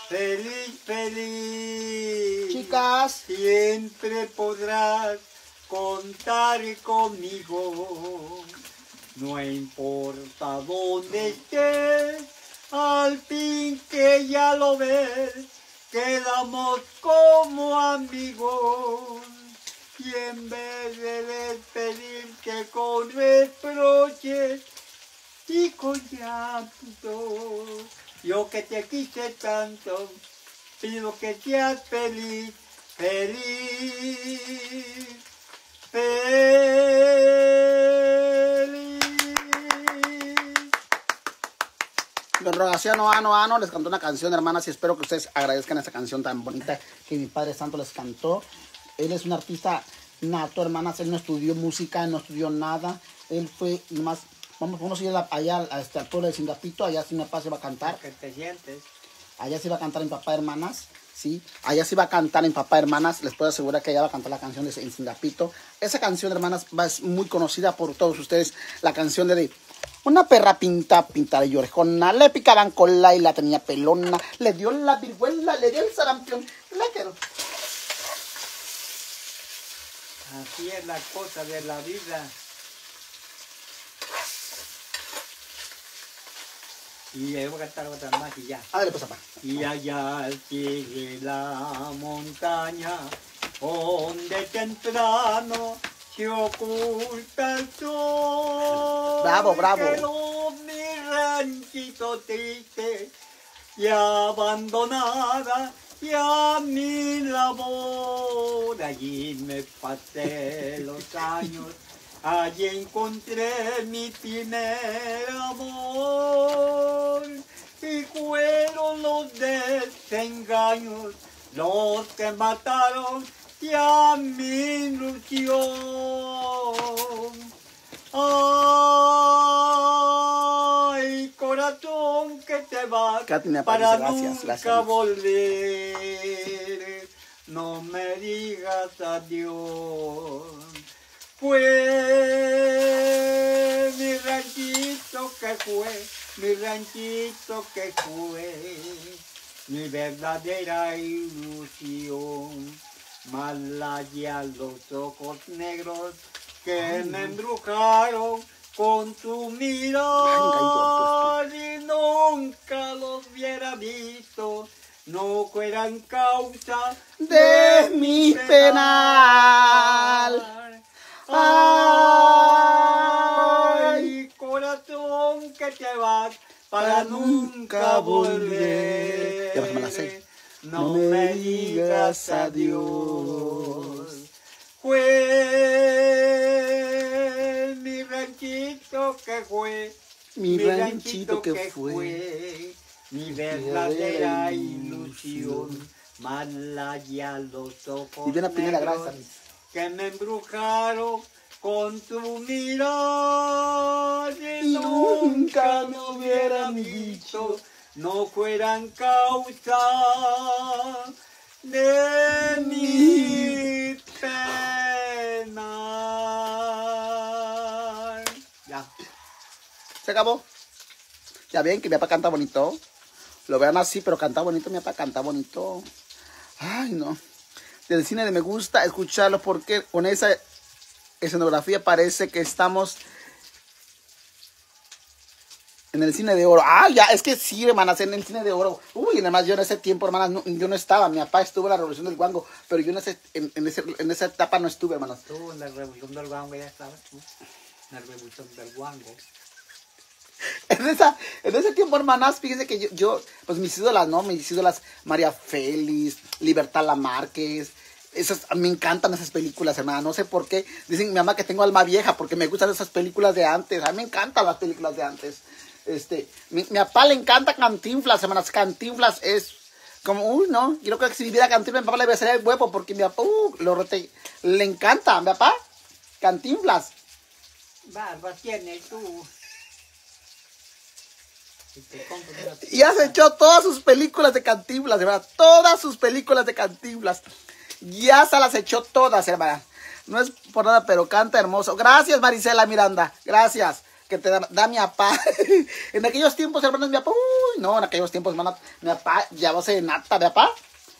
feliz, feliz. Chicas, Siempre podrás contar conmigo. No importa dónde estés, al fin que ya lo ves, quedamos como amigos. Y en vez de despedirte con reproches con llanto, yo que te quise tanto, pido que seas feliz, feliz, feliz. Don Rogaciano Ano Ano les cantó una canción, hermanas, y espero que ustedes agradezcan esa canción tan bonita que mi Padre Santo les cantó. Él es un artista nato, hermanas, él no estudió música, no estudió nada. Él fue nomás, vamos, vamos a ir allá a este, al pueblo de Singapito, allá sí mi papá se va a cantar. que te sientes. Allá sí va a cantar mi papá, hermanas. Sí, allá sí va a cantar mi papá, hermanas. Les puedo asegurar que allá va a cantar la canción de en Singapito. Esa canción, hermanas, va, es muy conocida por todos ustedes. La canción de, de una perra pinta, pinta y orejona. Le picaban cola y la tenía pelona. Le dio la viruela, le dio el sarampión. La quedó. Así es la cosa de la vida. Y le voy a cantar otra más y ya. Ándale, pues, papá. Y allá al de la montaña, donde temprano se oculta el sol. Bravo, bravo. Quedó mi ranchito triste y abandonada ya mi labor. Allí me pasé los años, *laughs* allí encontré mi primer amor. Y fueron los desengaños los que mataron ya mi ilusión. Ay, corazón que te va Katy, me para gracias, nunca gracias. volver. No me digas adiós. Fue mi ranchito que fue, mi ranchito que fue. mi verdadera ilusión. Malaya los ojos negros que me embrujaron con tu mirada y nunca los hubiera visto. No fueran causa De mi penal. Ay, corazón que te vas para nunca volver. Ya me la sé. No me digas adiós. Fue mi ranchito que fue. Mi ranchito que fue. Mi verdadera ilusión. Malaya los ojos. Y bien a Pinela, negros gracias. Que me embrujaron con tu mirada y nunca me hubieran dicho no fueran causa de mi pena. Ya. Se acabó. Ya ven que mi papá canta bonito. Lo vean así, pero canta bonito, mi papá canta bonito. Ay, no. Del cine de me gusta escucharlo porque con esa escenografía parece que estamos en el cine de oro. Ah, ya, es que sí, hermanas, en el cine de oro. Uy, además yo en ese tiempo, hermanas, yo no estaba. Mi papá estuvo en la revolución del guango, pero yo en, ese, en, en en esa etapa no estuve, hermanas. Tú en la revolución del guango ya estabas tú. En la revolución del guango. *laughs* En, en ese tiempo, hermanas, fíjense que yo, yo, pues mis ídolas, ¿no? Mis ídolas, María Félix, Libertad Márquez. Esas, me encantan esas películas, hermana. No sé por qué. Dicen mi mamá que tengo alma vieja porque me gustan esas películas de antes. A mí me encantan las películas de antes. Este, mi, papá le encanta Cantinflas, hermanas. Cantinflas es como, uy, no. Yo creo que si viviera Cantinflas, mi papá le besaría el huevo porque mi papá, uh, lo rete- le encanta, mi papá. Cantinflas. Barba tienes tú. Y has hecho todas sus películas de Cantinflas, de verdad. Todas sus películas de Cantinflas. Ya se las echó todas, hermana. No es por nada, pero canta hermoso. Gracias, Marisela Miranda. Gracias. Que te da, mi papá. *laughs* en aquellos tiempos, hermanos, mi papá. Uy, no, en aquellos tiempos, hermana. Mi papá ser nata, mi papá.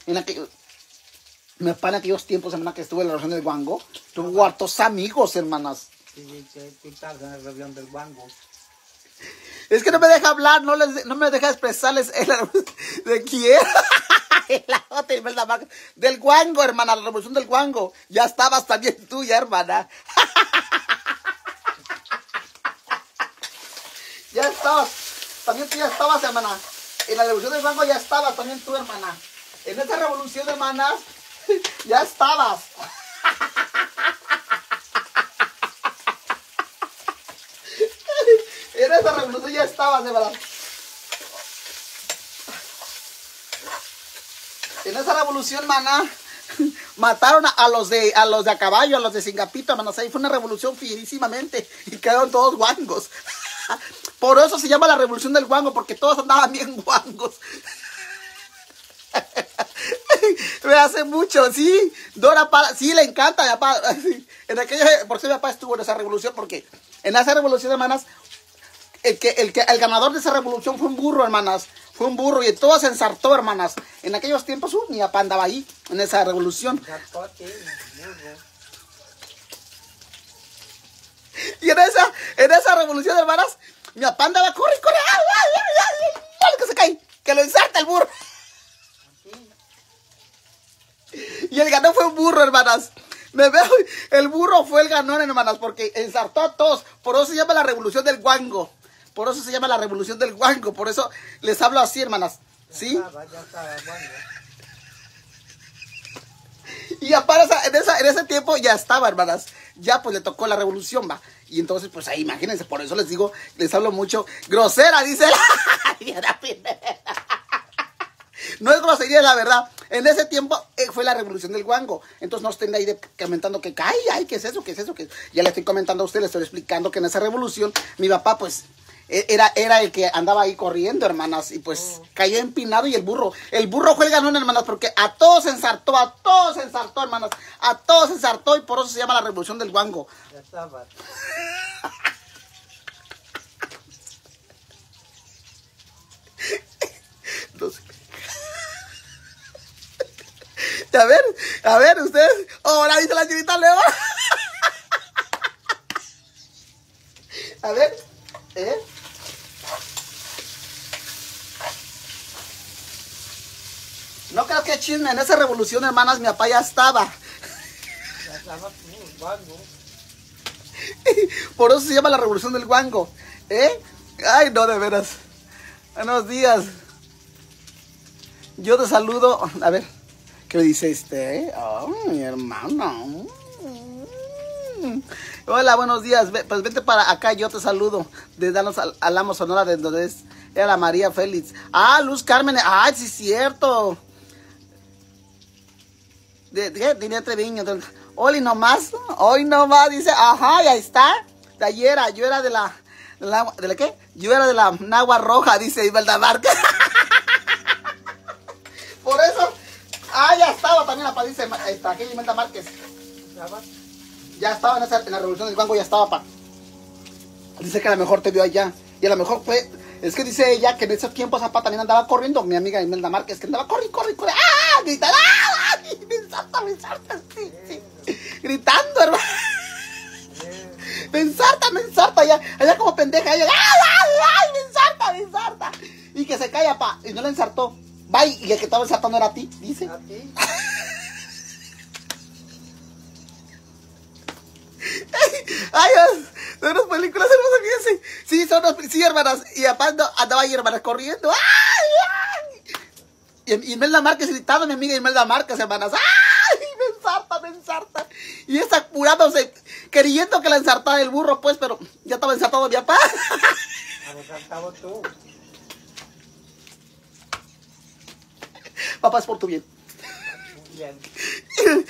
En aquellos. Mi papá en aquellos tiempos, hermana, que estuve en la región del Guango. Tuvo hartos amigos, hermanas. Sí, sí, sí. Es que no me deja hablar, no, les, no me deja expresarles el, *laughs* de quién. La otra, la del guango, hermana, la revolución del guango. Ya estabas también tú, ya, hermana. *laughs* ya estabas, también tú ya estabas, hermana. En la revolución del guango ya estabas también tú, hermana. En esa revolución, hermanas, *laughs* ya estabas. En esa revolución ya estabas, hermana. En esa revolución, maná, *laughs* mataron a, los de a los de a caballo, a los de Singapito, hermanos. Ahí fue una revolución fierísimamente y quedaron todos guangos. *laughs* Por eso se llama la revolución del guango, porque todos andaban bien guangos. *laughs* Me hace mucho, sí. Dora para, sí, le encanta, mi papá. En aquella, por eso mi papá estuvo en esa revolución, porque en esa revolución, hermanas, el que, el que, el ganador de esa revolución fue un burro, hermanas. Fue un burro y todo se ensartó, hermanas. En aquellos tiempos, uh, mi papá andaba ahí, en esa revolución. Y en esa, en esa revolución, hermanas, mi papá andaba, corre, corre, ¡ay, ay, ay, ay! ay, que se cae! ¡Que lo ensarta el burro! Y el ganón fue un burro, hermanas. Me veo, el burro fue el ganón, hermanas, porque ensartó a todos. Por eso se llama la revolución del guango. Por eso se llama la revolución del guango. Por eso les hablo así, hermanas. ¿Sí? Ya estaba, ya estaba. Y aparte, en, esa, en ese tiempo ya estaba, hermanas. Ya pues le tocó la revolución, va. Y entonces, pues ahí, imagínense, por eso les digo, les hablo mucho. Grosera, dice la. *laughs* No es grosería, la verdad. En ese tiempo eh, fue la revolución del guango. Entonces no estén ahí de- comentando que, ay, ay, ¿qué es eso? ¿Qué es eso? Ya le estoy comentando a usted, le estoy explicando que en esa revolución mi papá, pues, era, era el que andaba ahí corriendo, hermanas. Y pues cayó empinado y el burro. El burro fue el ganón, hermanas, porque a todos se ensartó, a todos se ensartó, hermanas. A todos se ensartó y por eso se llama la revolución del guango. Ya. Entonces, *laughs* A ver, a ver, ustedes. Ahora dice la chinita Leo. *laughs* A ver, ¿eh? No creo que chisme, en esa revolución, hermanas, mi papá ya estaba. *laughs* Por eso se llama la revolución del guango. ¿Eh? Ay, no, de veras. Buenos días. Yo te saludo. A ver, ¿qué me dice este? Oh, mi hermano. Hola, buenos días. Pues vente para acá, yo te saludo. De Danos al Alamo Sonora, de donde es. Era María Félix. Ah, Luz Carmen. Ay, sí, es cierto. De, de, de Treviño. de- Hoy nomás, hoy nomás, dice, ajá, ya está. De ayer, era, yo era de la, de la, ¿de qué? Yo era de la Nagua Roja, dice Márquez. *laughs* Por eso, ah, ya estaba también la dice esta, aquella Imelda Márquez. Ya estaba en, esa, en la revolución del Banco, ya estaba, pa. Dice que a lo mejor te vio allá. Y a lo mejor fue, es que dice ella que en esos tiempos Zapata también andaba corriendo, mi amiga Imelda Márquez, que andaba corriendo, corriendo, corriendo. ¡Ah! Gritando, ¡ah! Ensarta, sí, sí. Gritando, hermano. Me ensarta, me ensarta, allá, allá como pendeja, ella, ¡ay, ay, ay! Me ensarta, me ensarta. Y que se calla, pa, y no le ensartó. Va, y el que estaba ensartando era a ti, dice. a ti. *laughs* Ay, son unas películas hermosas, fíjense. Sí, son unas, sí, hermanas. Y aparte andaba ahí, hermanas, corriendo. ¡Ay, ay! Y, y Imelda Márquez gritando, mi amiga Imelda Márquez, hermanas. ¡Ay! Me ensarta, me ensarta. Y esa apurándose, queriendo que la ensartara el burro, pues, pero ya estaba ensartado mi papá. Tú. papá, es por tu bien. Bien. *laughs*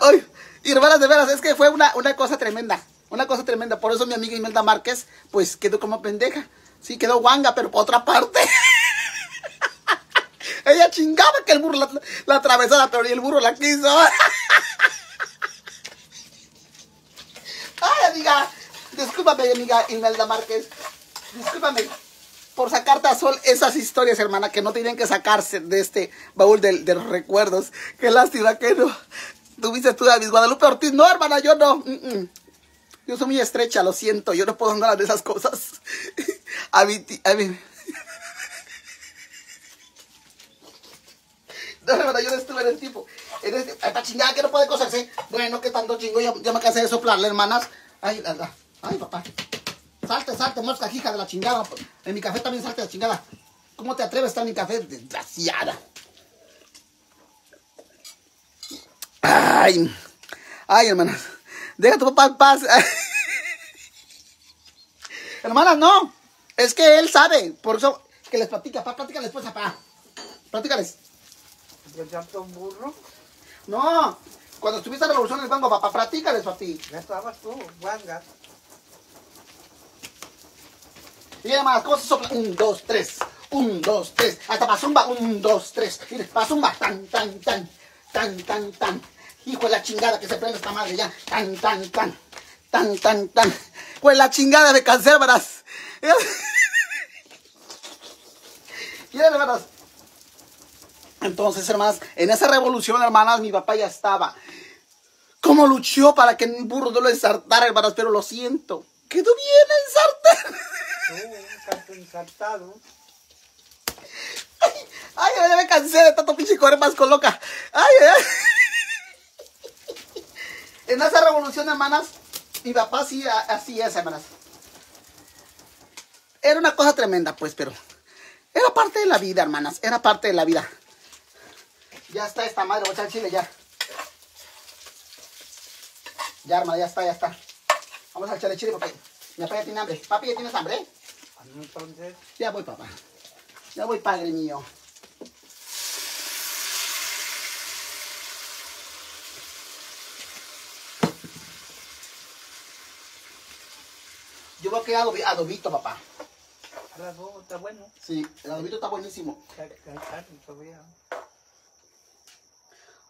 Ay, y hermanas, de veras, es que fue una, una cosa tremenda. Una cosa tremenda. Por eso mi amiga Imelda Márquez, pues quedó como pendeja. Sí, quedó guanga, pero por otra parte. *laughs* Ella chingaba que el burro la, atravesara, pero ni el burro la quiso. *laughs* Ay, amiga. Discúlpame, amiga Imelda Márquez. Discúlpame por sacarte a sol esas historias, hermana, que no tienen que sacarse de este baúl de, de los recuerdos. Qué lástima que no tuviste tú mis Guadalupe Ortiz. No, hermana, yo no. Mm, mm. Yo soy muy estrecha, lo siento. Yo no puedo andar de esas cosas. *laughs* A mi, a mi... *laughs* No, hermana, yo no estuve en el tipo. Esta chingada que no puede coserse. Bueno, que tanto chingo, ya, ya me cansé de soplarle, hermanas. Ay, la, la. Ay, papá. Salte, salte, mosca, hija de la chingada. En mi café también salte la chingada. ¿Cómo te atreves a estar en mi café? Desgraciada. Ay, ay, hermanas. Deja a tu papá en paz. *laughs* hermanas, no. Es que él sabe. Por eso que les platica. Papá, platícales pues, papá. Platícales. Yo tanto burro. No. Cuando estuviste en la revolución del banco, papá, platícales, papi. Ya estabas tú, guanga. Y además, ¿cómo se sopla? Un, dos, tres. Un, dos, tres. Hasta pasumba. Un, dos, tres. Y pasumba. Tan, tan, tan. Tan, tan, tan. Hijo de la chingada que se prende esta madre ya. Tan, tan, tan. Tan, tan, tan. Pues la chingada de verás. Y hermanas. Entonces, hermanas, en esa revolución, hermanas, mi papá ya estaba. ¿Cómo luchó para que el burro no lo ensartara, hermanas? Pero lo siento. Quedó bien ensartado. Un canto ensartado. Ay, ya me cansé de tanto pinche correr más con loca. Ay, ay, ay. En esa revolución, hermanas, mi papá sí, así es, hermanas. Era una cosa tremenda, pues, pero era parte de la vida, hermanas. Era parte de la vida. Ya está esta madre, voy a echar chile ya. Ya, hermana, ya está, ya está. Vamos a echarle chile, papi. Mi papá ya tiene hambre. Papi, ¿ya tienes hambre? Entonces, Ya voy, papá. Ya voy, padre mío. Yo veo que adobi- adobito, papá. todo está bueno. Sí, el adobito está buenísimo.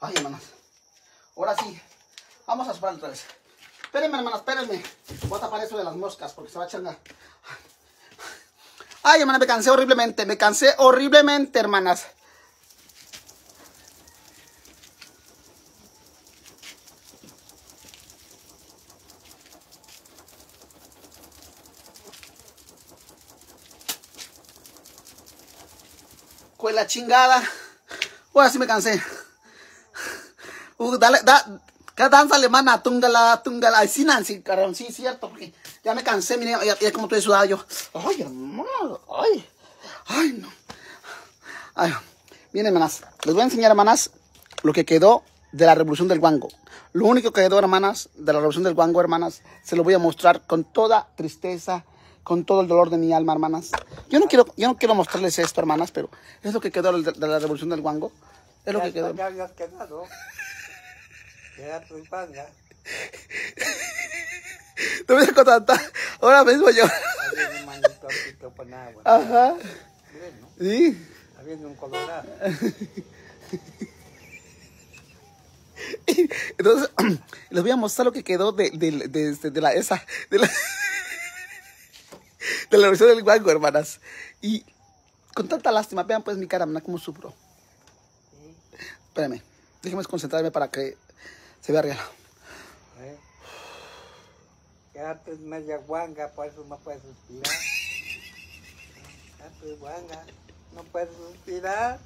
Ay, hermanas. Ahora sí. Vamos a soplar otra vez. Espérenme, hermanas, espérenme. Voy a tapar eso de las moscas porque se va a echar una- Ay, hermanas, me cansé horriblemente. Me cansé horriblemente, hermanas. La chingada. Ahora sí me cansé. Uh, dale, da, ¿qué danza alemana? Tungala, tungala. Ay, sí, Nancy, carón, sí, cierto, porque ya me cansé, mire, ya, ya como estoy sudado yo. Ay, hermano, ay, ay, no. Ay, bien, hermanas, les voy a enseñar, hermanas, lo que quedó de la revolución del guango. Lo único que quedó, hermanas, de la revolución del guango, hermanas, se lo voy a mostrar con toda tristeza, con todo el dolor de mi alma, hermanas. Yo no quiero, yo no quiero mostrarles esto, hermanas, pero es lo que quedó de, la revolución del guango. Es lo Ya, que quedó. ya habías quedado. Queda tu panga. No me dejo tanta. Ahora mismo yo. Había un manito aquí que con agua. Ajá. Bien, ¿no? Sí. Había un colorado. *laughs* Entonces, *clears throat* les voy a mostrar lo que quedó de, de, de, este, de la esa. De la, *laughs* *laughs* de la versión del guango, hermanas. Y con tanta lástima, vean pues mi cara, mira cómo sufro. Espérame, déjenme concentrarme para que se vea real. ¿eh? Quédate media guanga, por eso no puedes suspirar. Quédate *laughs* guanga, no puedes suspirar.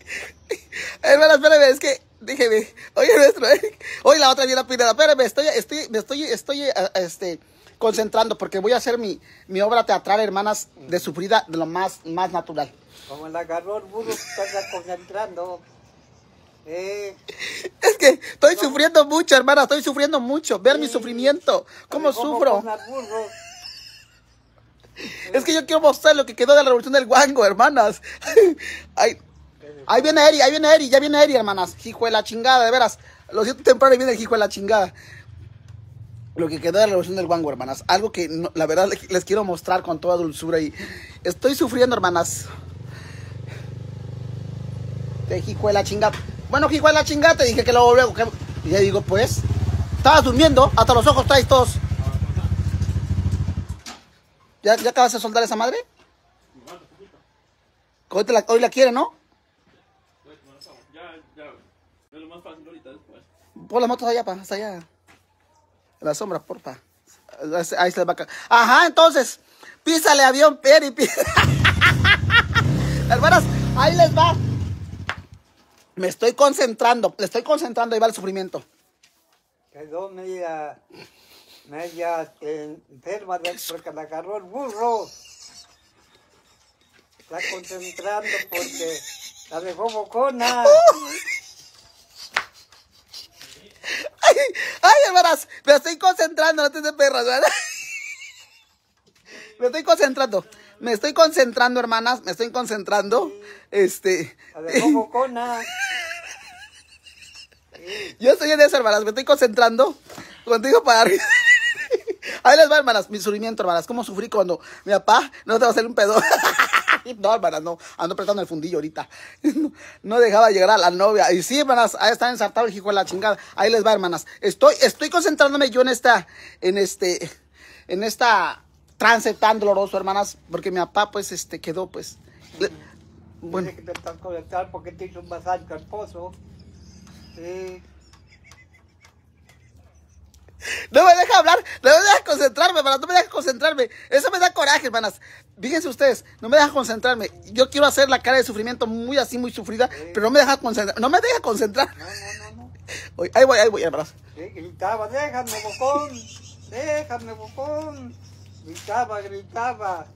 *laughs* Hermana, espérame, es que, déjeme. Oye, nuestro, eh, oye, la otra día la primera, espérame, estoy, estoy, me estoy, estoy, este, concentrando porque voy a hacer mi, mi obra teatral, hermanas, de sufrida de lo más, más natural. Como el burro, estás concentrando. Eh, Es que estoy sufriendo mucho, hermana, estoy sufriendo mucho. Ver mi sufrimiento, cómo ¿cómo sufro. *laughs* Es que yo quiero mostrar lo que quedó de la revolución del guango, hermanas. *laughs* Ay, ahí viene Eri, ahí viene Eri, ya viene Eri, hermanas. Hijo de la chingada, de veras. Lo siento temprano y viene el hijo de la chingada. Lo que quedó de la revolución del guango, hermanas. Algo que no- la verdad les- quiero mostrar con toda dulzura y estoy sufriendo, hermanas. De hijo de la chingada. Bueno, hijo de la chingada, te dije que luego, luego, que... Y ya digo, pues, estabas durmiendo, hasta los ojos traes todos. ¿Ya, ya acabas de soldar esa madre? Hoy, te la, hoy la quiere, ¿no? Ya, ya. Es lo más fácil ahorita después. Pon las motos allá, pa, hasta allá. En la sombra, porfa. Ahí se le va a ca- Ajá, entonces, písale avión, Peri, pí- *laughs* Hermanas, ahí les va. Me estoy concentrando, le estoy concentrando, ahí va el sufrimiento. Quedó media, media eh, enferma de, porque la agarró el burro. Está concentrando porque la dejó bocona. *laughs* *laughs* Ay, ay, hermanas, me estoy concentrando, no te de perras, ¿verdad? *laughs* Me estoy concentrando, me estoy concentrando, hermanas, me estoy concentrando. Este, dejó bocona. *laughs* yo estoy en eso, hermanas, me estoy concentrando. Contigo para arriba. Ahí les va, hermanas, mi sufrimiento, hermanas. Cómo sufrí cuando mi papá no te va a hacer un pedo. *laughs* No, hermanas, no. Ando apretando el fundillo ahorita. *laughs* No, no dejaba llegar a la novia. Y sí, hermanas, ahí está ensartado el hijo de la chingada. Ahí les va, hermanas. Estoy, estoy concentrándome yo en esta, en este, en esta trance tan doloroso, hermanas. Porque mi papá, pues, este, quedó, pues. le- bueno. Dice que te estás conectando porque te hizo un masaje al. Sí. No me deja hablar, no me deja concentrarme, hermanas, no me deja concentrarme. Eso me da coraje, hermanas. Fíjense ustedes, no me deja concentrarme. Yo quiero hacer la cara de sufrimiento muy así, muy sufrida, pero no me deja concentrar. No me deja concentrar. No, no, no, no. Oye, Ahí voy, ahí voy, hermanas. Sí, gritaba, déjame bocón, déjame bocón. Gritaba, gritaba.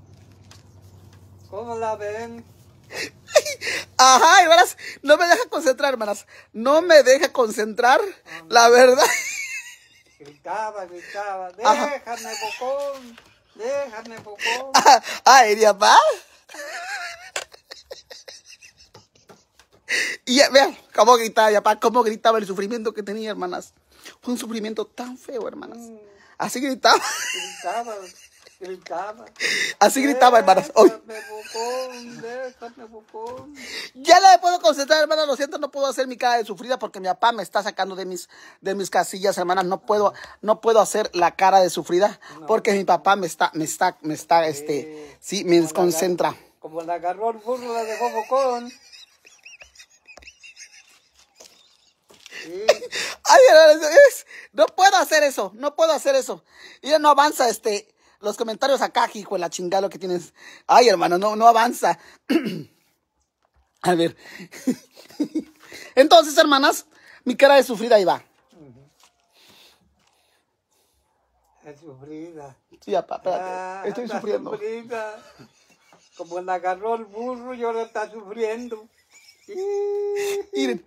¿Cómo la ven? *laughs* Ajá, hermanas, no me deja concentrar, hermanas. No me deja concentrar, la verdad. Gritaba, gritaba, *laughs* Ajá. déjame bocón, déjame bocón. *laughs* Ay, mi papá. Y ya, vean cómo gritaba, mi papá, cómo gritaba el sufrimiento que tenía, hermanas. Fue un sufrimiento tan feo, hermanas. Así gritaba. Gritaba, gritaba. Así gritaba, hermanas. Hoy. Ya me puedo concentrar, hermanas. Lo siento, no puedo hacer mi cara de sufrida porque mi papá me está sacando de mis, de mis casillas, hermanas. No puedo, no puedo hacer la cara de sufrida porque mi papá me está, me está, me está, este, sí, me desconcentra. Como la agarró el burro, la dejó bocón. Sí, *laughs* Ay, no puedo hacer eso, no puedo hacer eso. Y no avanza, este, los comentarios acá, hijo la chingada lo que tienes. Ay, hermano, no, no avanza. *clears throat* A ver. *laughs* Entonces, hermanas, mi cara de sufrida ahí va. Es sufrida. Sí, papá, espérate. Ah, Estoy sufriendo. sufrida. Como la agarró el burro y ahora está sufriendo. *laughs* Miren.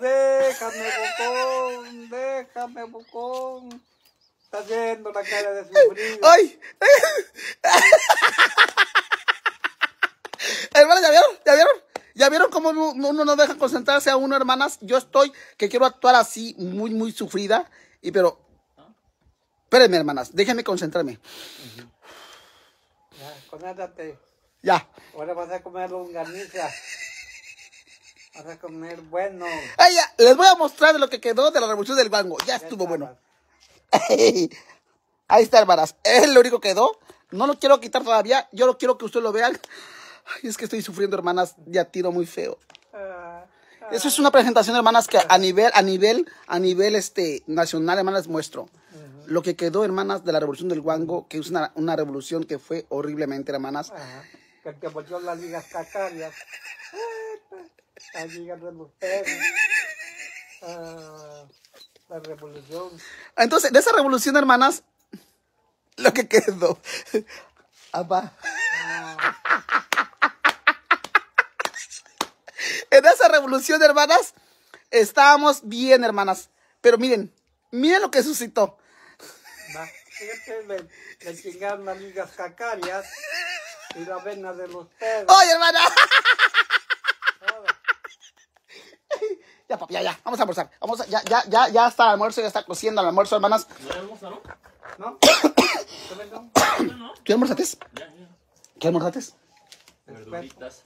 Déjame, bocón, déjame, bocón. Está haciendo la cara de sufrida. ¡Ay! *laughs* Hermanas, ¿ya vieron? ¿Ya vieron? ¿Ya vieron cómo no- no- uno no deja concentrarse a uno, hermanas? Yo estoy, que quiero actuar así, muy, muy sufrida. Y pero... Espérenme, hermanas, déjenme concentrarme. Ya, conéctate. Ya. Ahora vas a comer longaniza. Vas a comer bueno. Ay, ya, Les voy a mostrar lo que quedó de la revolución del bango. Ya Ya estuvo bueno. Ahí está, hermanas. Es lo único que quedó. No lo quiero quitar todavía. Yo lo quiero que ustedes lo vean. Ay, es que estoy sufriendo, hermanas, de a tiro muy feo. Ah, ah, Eso es una presentación, hermanas, que a nivel, a nivel, a nivel este nacional, hermanas, muestro. Lo que quedó, hermanas, de la revolución del guango, que es una, una revolución que fue horriblemente, hermanas. Que te volvió las ligas cacarias. Las ligas de los perros. Ah, la revolución. Entonces, de esa revolución, hermanas, lo que quedó. Apá. En esa revolución, hermanas, estábamos bien, hermanas. Pero miren, miren lo que suscitó. Fíjate, le, le chingaron las ligas cacarias y la vena de los perros. ¡Oye, hermana! Ya, papi, ya, ya. Vamos a almorzar. Vamos a- ya, ya, ya, ya está el almuerzo, ya está cociendo el almuerzo, hermanas. ¿No le almorzaron? ¿No? ¿Tú no? No, *coughs* no. ¿Qué almorzates? Ya, ya. ¿Qué almorzates? Verduritas.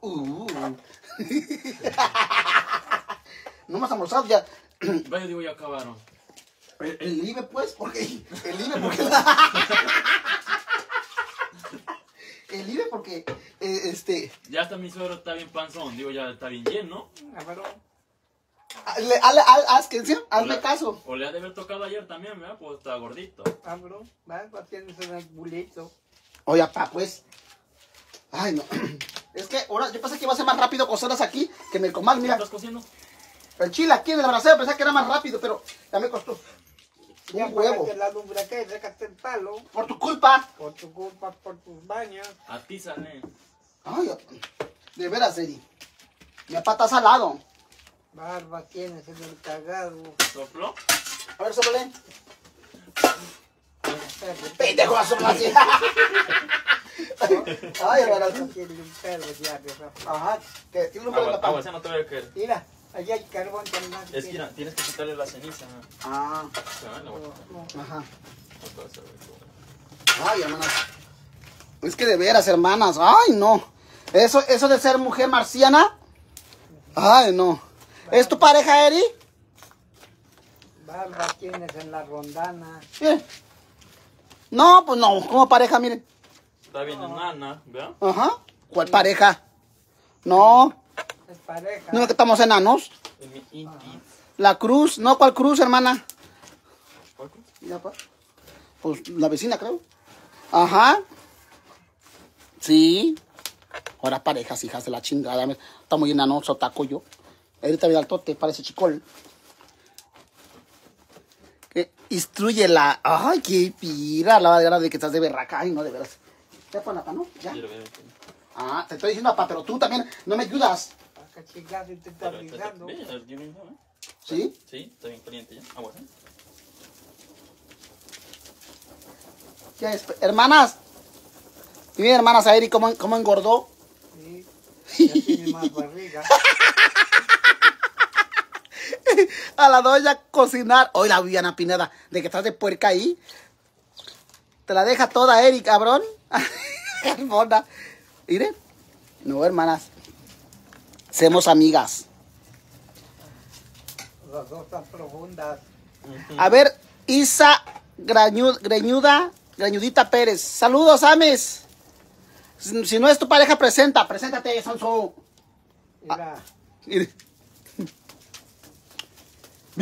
Uh. *laughs* no más almorzado ya. Vaya, digo, ya acabaron. El, el IBE, pues, porque. El IBE, porque. *laughs* el IBE, porque. eh, este. Ya hasta mi suegro está bien panzón. Digo, ya está bien lleno. A ver, le- haz, haz, haz, que sí, hazme caso. O le ha de haber tocado ayer también, ¿verdad? Pues está gordito. abro, va, va, tienes en el bulito. Oye, papá, pues. Ay, no. *clears throat* Es que ahora yo pensé que iba a ser más rápido cocerlas aquí que en el comal. ¿Qué Mira, estás cociendo? el chile aquí en el bracero pensé que era más rápido, pero ya me costó. Ya Un huevo. apagaste la lumbre que sacaste el palo Por tu culpa. por tu culpa, por tus baños. A ti sale. Ay, de veras, Eri. Mi papá está salado. Barba tienes en el cagado. ¿Sopló? A ver. Perro, Pendejo, a soplar así. *laughs* Ay, hermana. Tiene un perro ya. Ajá, que tiene un Agua, papá. agua, esa no te voy a caer. Mira, allá hay carbón con más. Es que mira, tienes que quitarle la ceniza. Ah, Se ajá. Ay, hermanas. Es que de veras, hermanas. Ay, no. Eso, eso de ser mujer marciana. Ay, no. ¿Es tu pareja, Eri? Barba tienes en la rondana. Miren. No, pues no, como pareja, miren. Está bien enana, ¿verdad? Ajá. ¿Cuál pareja? No, Es pareja. no que estamos enanos. En mi inti. La cruz, no, ¿cuál cruz, hermana? ¿Cuál cruz? Pa. Pues la vecina, creo. Ajá. Sí. Ahora parejas, hijas de la chingada. muy enanoso, taco yo. Ahorita mira el tote, parece chicol. Que instruyela. Ay, qué pira. La verdad de que estás de berraca. Ay, no, de veras. Ya pon acá, ¿no? Ya. Ah, te estoy diciendo, papá, pero tú también no me ayudas. Acá te está bien, ¿no? ¿Sí? Sí, está bien caliente ya. Agua, ¿eh? Ya es- hermanas. Y miren, hermanas, a Eri cómo, cómo engordó. Sí. Ya tiene más barriga. *laughs* *laughs* a la doña cocinar. Hoy la Viviana Pineda, de que estás de puerca ahí. Te la deja toda Eri, cabrón. *laughs* Hermona. Mire. No, hermanas. Seamos amigas. Las dos tan profundas. A ver, Isa Greñuda, Grañudita Pérez. Saludos, Ames. Si no es tu pareja, presenta. Preséntate, Sonso. Mira, Mire.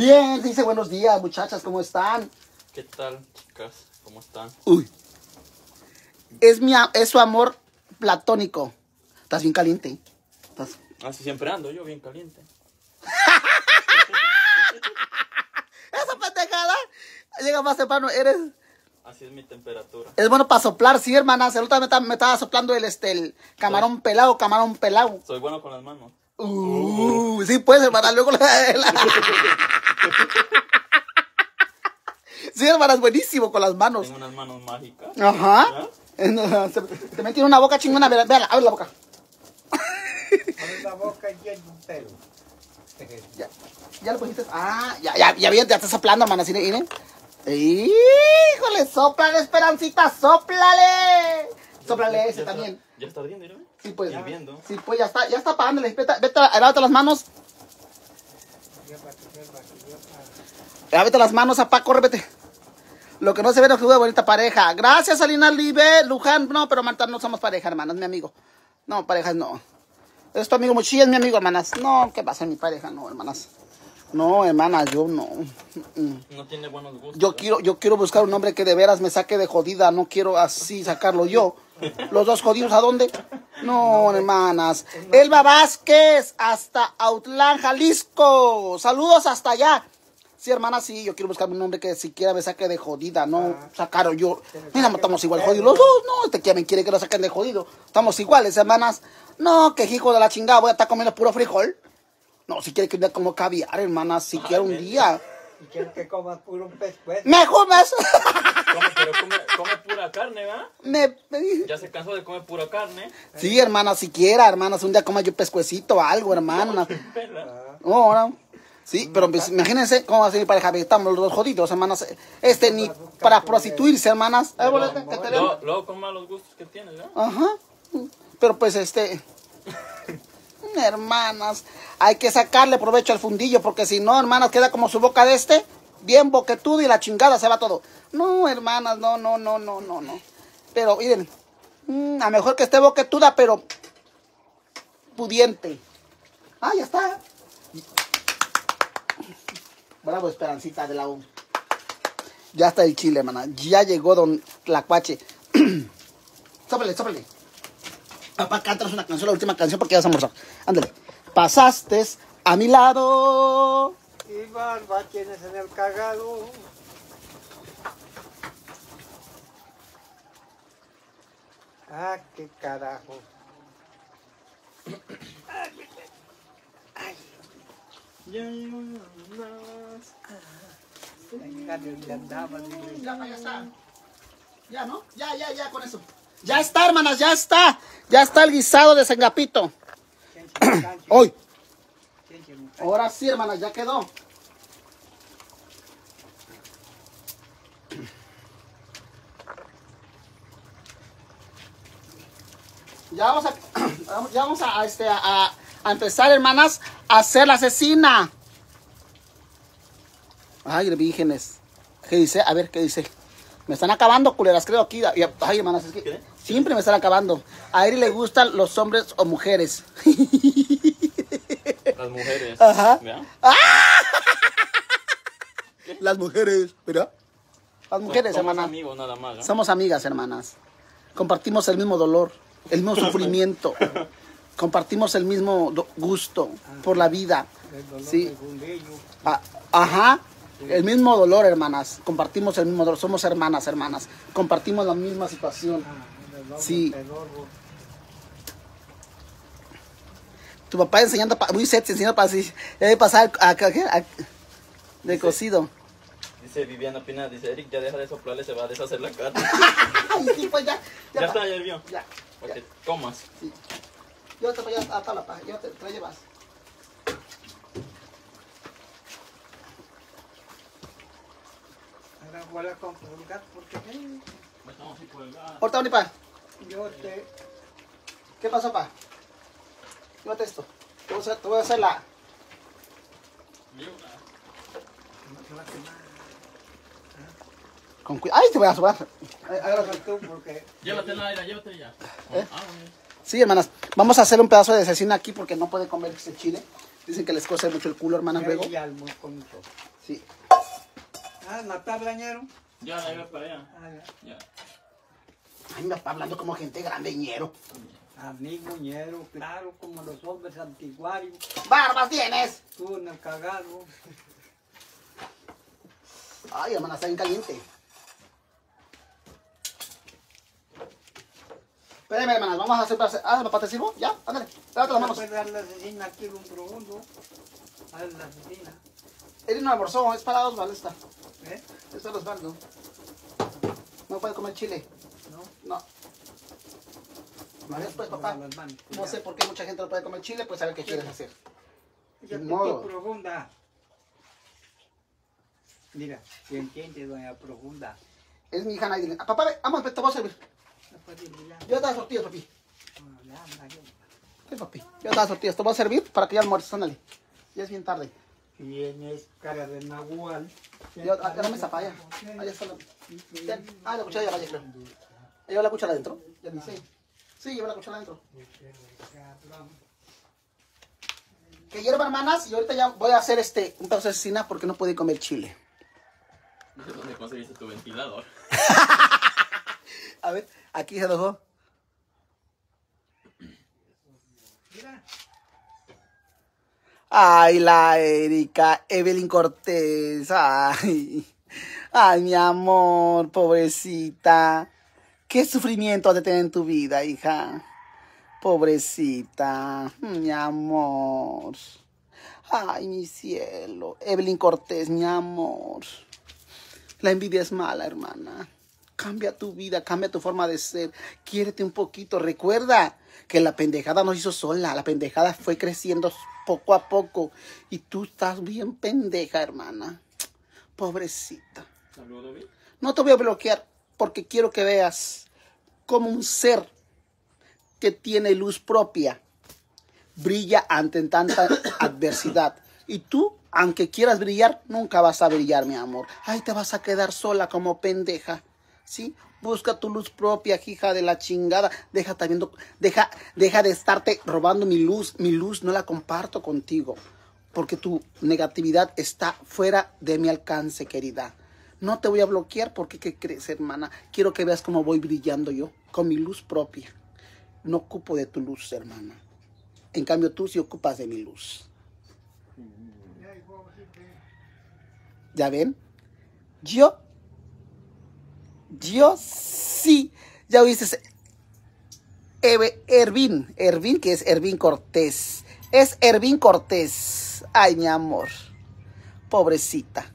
Bien, dice buenos días, muchachas, ¿cómo están? ¿Qué tal, chicas? ¿Cómo están? Uy. Es, mi, es su amor platónico. Estás bien caliente. Estás... Así siempre ando yo bien caliente. *laughs* Esa pendejada. Llega más temprano, eres... Así es mi temperatura. Es bueno para soplar, sí, hermanas. El otro día me, ta- me estaba soplando el, este, el camarón pelado, camarón pelado. Soy bueno con las manos. Uh, sí, pues, hermana. Luego la... *laughs* Sí, hermana, es buenísimo con las manos. Tengo unas manos mágicas. Ajá. Se, te metí en una boca chingona. Véala, véala, abre la boca. Abre la boca y tiene un pelo. Ya, ya lo pusiste. Ah, ya, ya, ya, bien, ya está soplando, hermana. ¿Sí, Ine? Híjole, soplale, Esperancita, soplale. Soplale ese Ya está- también. Ya está ardiendo, ¿no? Sí, pues. Hirviendo. Sí, pues ya está, ya está apagándole. Vete, vete, lávate las manos. Lávate las manos, apá, corre, vete. Lo que no se ve no se ve bonita pareja. Gracias, Alina Libe, Luján. No, pero Marta, no somos pareja, hermanas, mi amigo. No, parejas no. Es tu amigo Mochilla, es mi amigo, hermanas. No, ¿qué pasa, mi pareja? No, hermanas. No, hermanas, yo no. No tiene buenos gustos. Yo ¿eh? quiero, yo quiero buscar un hombre que de veras me saque de jodida, no quiero así sacarlo yo. Los dos jodidos, ¿a dónde? No, hermanas. Elba Vázquez, hasta Autlán, Jalisco. Saludos hasta allá. Sí, hermanas, sí, yo quiero buscar un hombre que siquiera me saque de jodida, no sacaron yo. Mira, estamos igual jodidos los dos, no, este que me quiere que lo saquen de jodido. Estamos iguales, hermanas. No, que hijo de la chingada, voy a estar comiendo puro frijol. No, si quiere que un día como caviar, hermanas, si quiere un día. Y quiere que comas puro pescuezo. Mejor más. Come, pero come, come pura carne, ¿verdad? Me, me- Ya se cansó de comer pura carne. Sí, hermana, siquiera, hermanas, un día coma yo pescuecito o algo, hermana. No, no. Sí, pero pues, imagínense cómo va a ser mi pareja. Estamos los dos jodidos, hermanas. Este, ni para prostituirse, hermanas. Luego, con malos gustos que tienes, ¿verdad? Ajá. Pero pues, este... *laughs* Hermanas, hay que sacarle provecho al fundillo, porque si no, hermanas, queda como su boca de este, bien boquetudo y la chingada se va todo. No, hermanas, no, no, no, no, no, no. Pero, miren, mm, a lo mejor que esté boquetuda, pero pudiente. Ah, ya está. Bravo, Esperancita de la U. Ya está el chile, hermana. Ya llegó don Tlacuache. *clears throat* sóplale, sóplale. Papá, cántanos una canción, la última canción, porque ya vamos a almorzar. Ándale. Pasaste a mi lado. Y barba tienes en el cagado. Ah, qué carajo. *clears throat* Ya más. Venga, ¿dónde andabas? Ya, ya está. Ya, ¿no? Ya, ya, ya, con eso. Ya está, hermanas, ya está. Ya está el guisado de Sengapito. *coughs* Hoy. Ahora sí, hermanas, ya quedó. Ya vamos a, *coughs* ya vamos a, a, este, a, a empezar, hermanas, a hacer la asesina. Ay, vírgenes. ¿Qué dice? A ver, ¿qué dice? Me están acabando, culeras, creo aquí. Ay, hermanas, es que siempre me están acabando. A él le gustan los hombres o mujeres. *laughs* Las mujeres. Ajá. ¿verdad? *laughs* Las mujeres, ¿verdad? Las mujeres, Somos hermanas. amigos nada más. Somos amigas, hermanas. Compartimos el mismo dolor, el mismo *laughs* sufrimiento. Compartimos el mismo gusto por la vida. El dolor Sí. Ah, ajá. El mismo dolor, hermanas. Compartimos el mismo dolor. Somos hermanas, hermanas. Compartimos la misma situación. Ah, dolor Sí. Tu papá enseñando, pa- muy sexy, enseñando para así. Debe pasar a, a- a- de cocido. Dice Viviana Pina, dice Eric, ya deja de soplarle, se va a deshacer la carne. *laughs* Sí, pues ya. ya Ya, está, ya hirvió. ya. Para que comas. Sí. Yo te voy a atar la paja. Yo te, te la llevas. Ahora voy a comprar porque eh, Estamos sin colgar. Ahorita, mi pa. yo te... ¿Qué pasó, pa? Llévate esto. Te voy a hacer, te voy a hacer la. Con cuidado. ¡Ay, te voy a sobar! Agárrate. tú porque Llévatela, llévatela ya. ¿Eh? Ah, bueno. Sí, hermanas. Vamos a hacer un pedazo de cecina aquí porque no puede comer ese chile. Dicen que les cose mucho el culo, hermanas, luego. Sí. Ah, ¿no está blañero? Ya, la iba para allá. Ah, ya. Ya. Ay, me está hablando como gente grande, ñero. A mí, muñero, claro, como los hombres antiguarios, ¡Barbas tienes! tú en el cagado. Ay, hermana, está bien caliente. Espérame, hermanas, vamos a hacer para... Ah, papá, ¿te sirvo? ¿Ya? Ándale, lávate las No manos. dar la asesina aquí un profundo. A la asesina. Él no almorzó, es para Osvaldo esta. ¿Eh? Es para Osvaldo. No puede comer chile. ¿No? No. Vale, pues, papá. Manos, No sé por qué mucha gente no puede comer chile, pues a ver qué quieres hacer. Es modo. profunda. Mira, ¿se entiende, doña profunda? Es mi hija Naidin. Ah, papá, vamos, te voy a servir. No te das tortillas, papi. No, ya. Sí, papi. Yo te das tortillas. Te voy a servir para que ya almuerces, ándale. Ya es bien tarde. Tienes cara de nahual. Yo, ah, la mesa para allá. Allá está la... Ah, la cuchara ya vaya, creo. ¿Lleva la cuchara adentro? Ya sé. Sí, lleva la cuchara adentro. Que hierva, hermanas, y ahorita ya voy a hacer este, un pedazo de cecina porque no pude comer chile. No *laughs* sé dónde conseguiste tu ventilador. *laughs* A ver, aquí se dejó. Mira, Ay, la Erika, Evelyn Cortés, ay, ay, mi amor, pobrecita. ¿Qué sufrimiento has de tener en tu vida, hija? Pobrecita, mi amor. Ay, mi cielo. Evelyn Cortés, mi amor. La envidia es mala, hermana. Cambia tu vida, cambia tu forma de ser. Quiérete un poquito. Recuerda que la pendejada no hizo sola. La pendejada fue creciendo poco a poco. Y tú estás bien pendeja, hermana. Pobrecita. No te voy a bloquear porque quiero que veas como un ser que tiene luz propia brilla ante tanta *coughs* adversidad. Y tú, aunque quieras brillar, nunca vas a brillar, mi amor. Ay, te vas a quedar sola como pendeja. ¿Sí? Busca tu luz propia, hija de la chingada. Deja, también, deja, deja de estarte robando mi luz. Mi luz no la comparto contigo. Porque tu negatividad está fuera de mi alcance, querida. No te voy a bloquear porque, ¿qué crees, hermana? Quiero que veas cómo voy brillando yo, con mi luz propia. No ocupo de tu luz, hermana. En cambio, tú sí ocupas de mi luz. ¿Ya ven? Yo, yo sí. Ya oíste, Ervin, Ervin, que es Ervin Cortés. Es Ervin Cortés. Ay, mi amor. Pobrecita.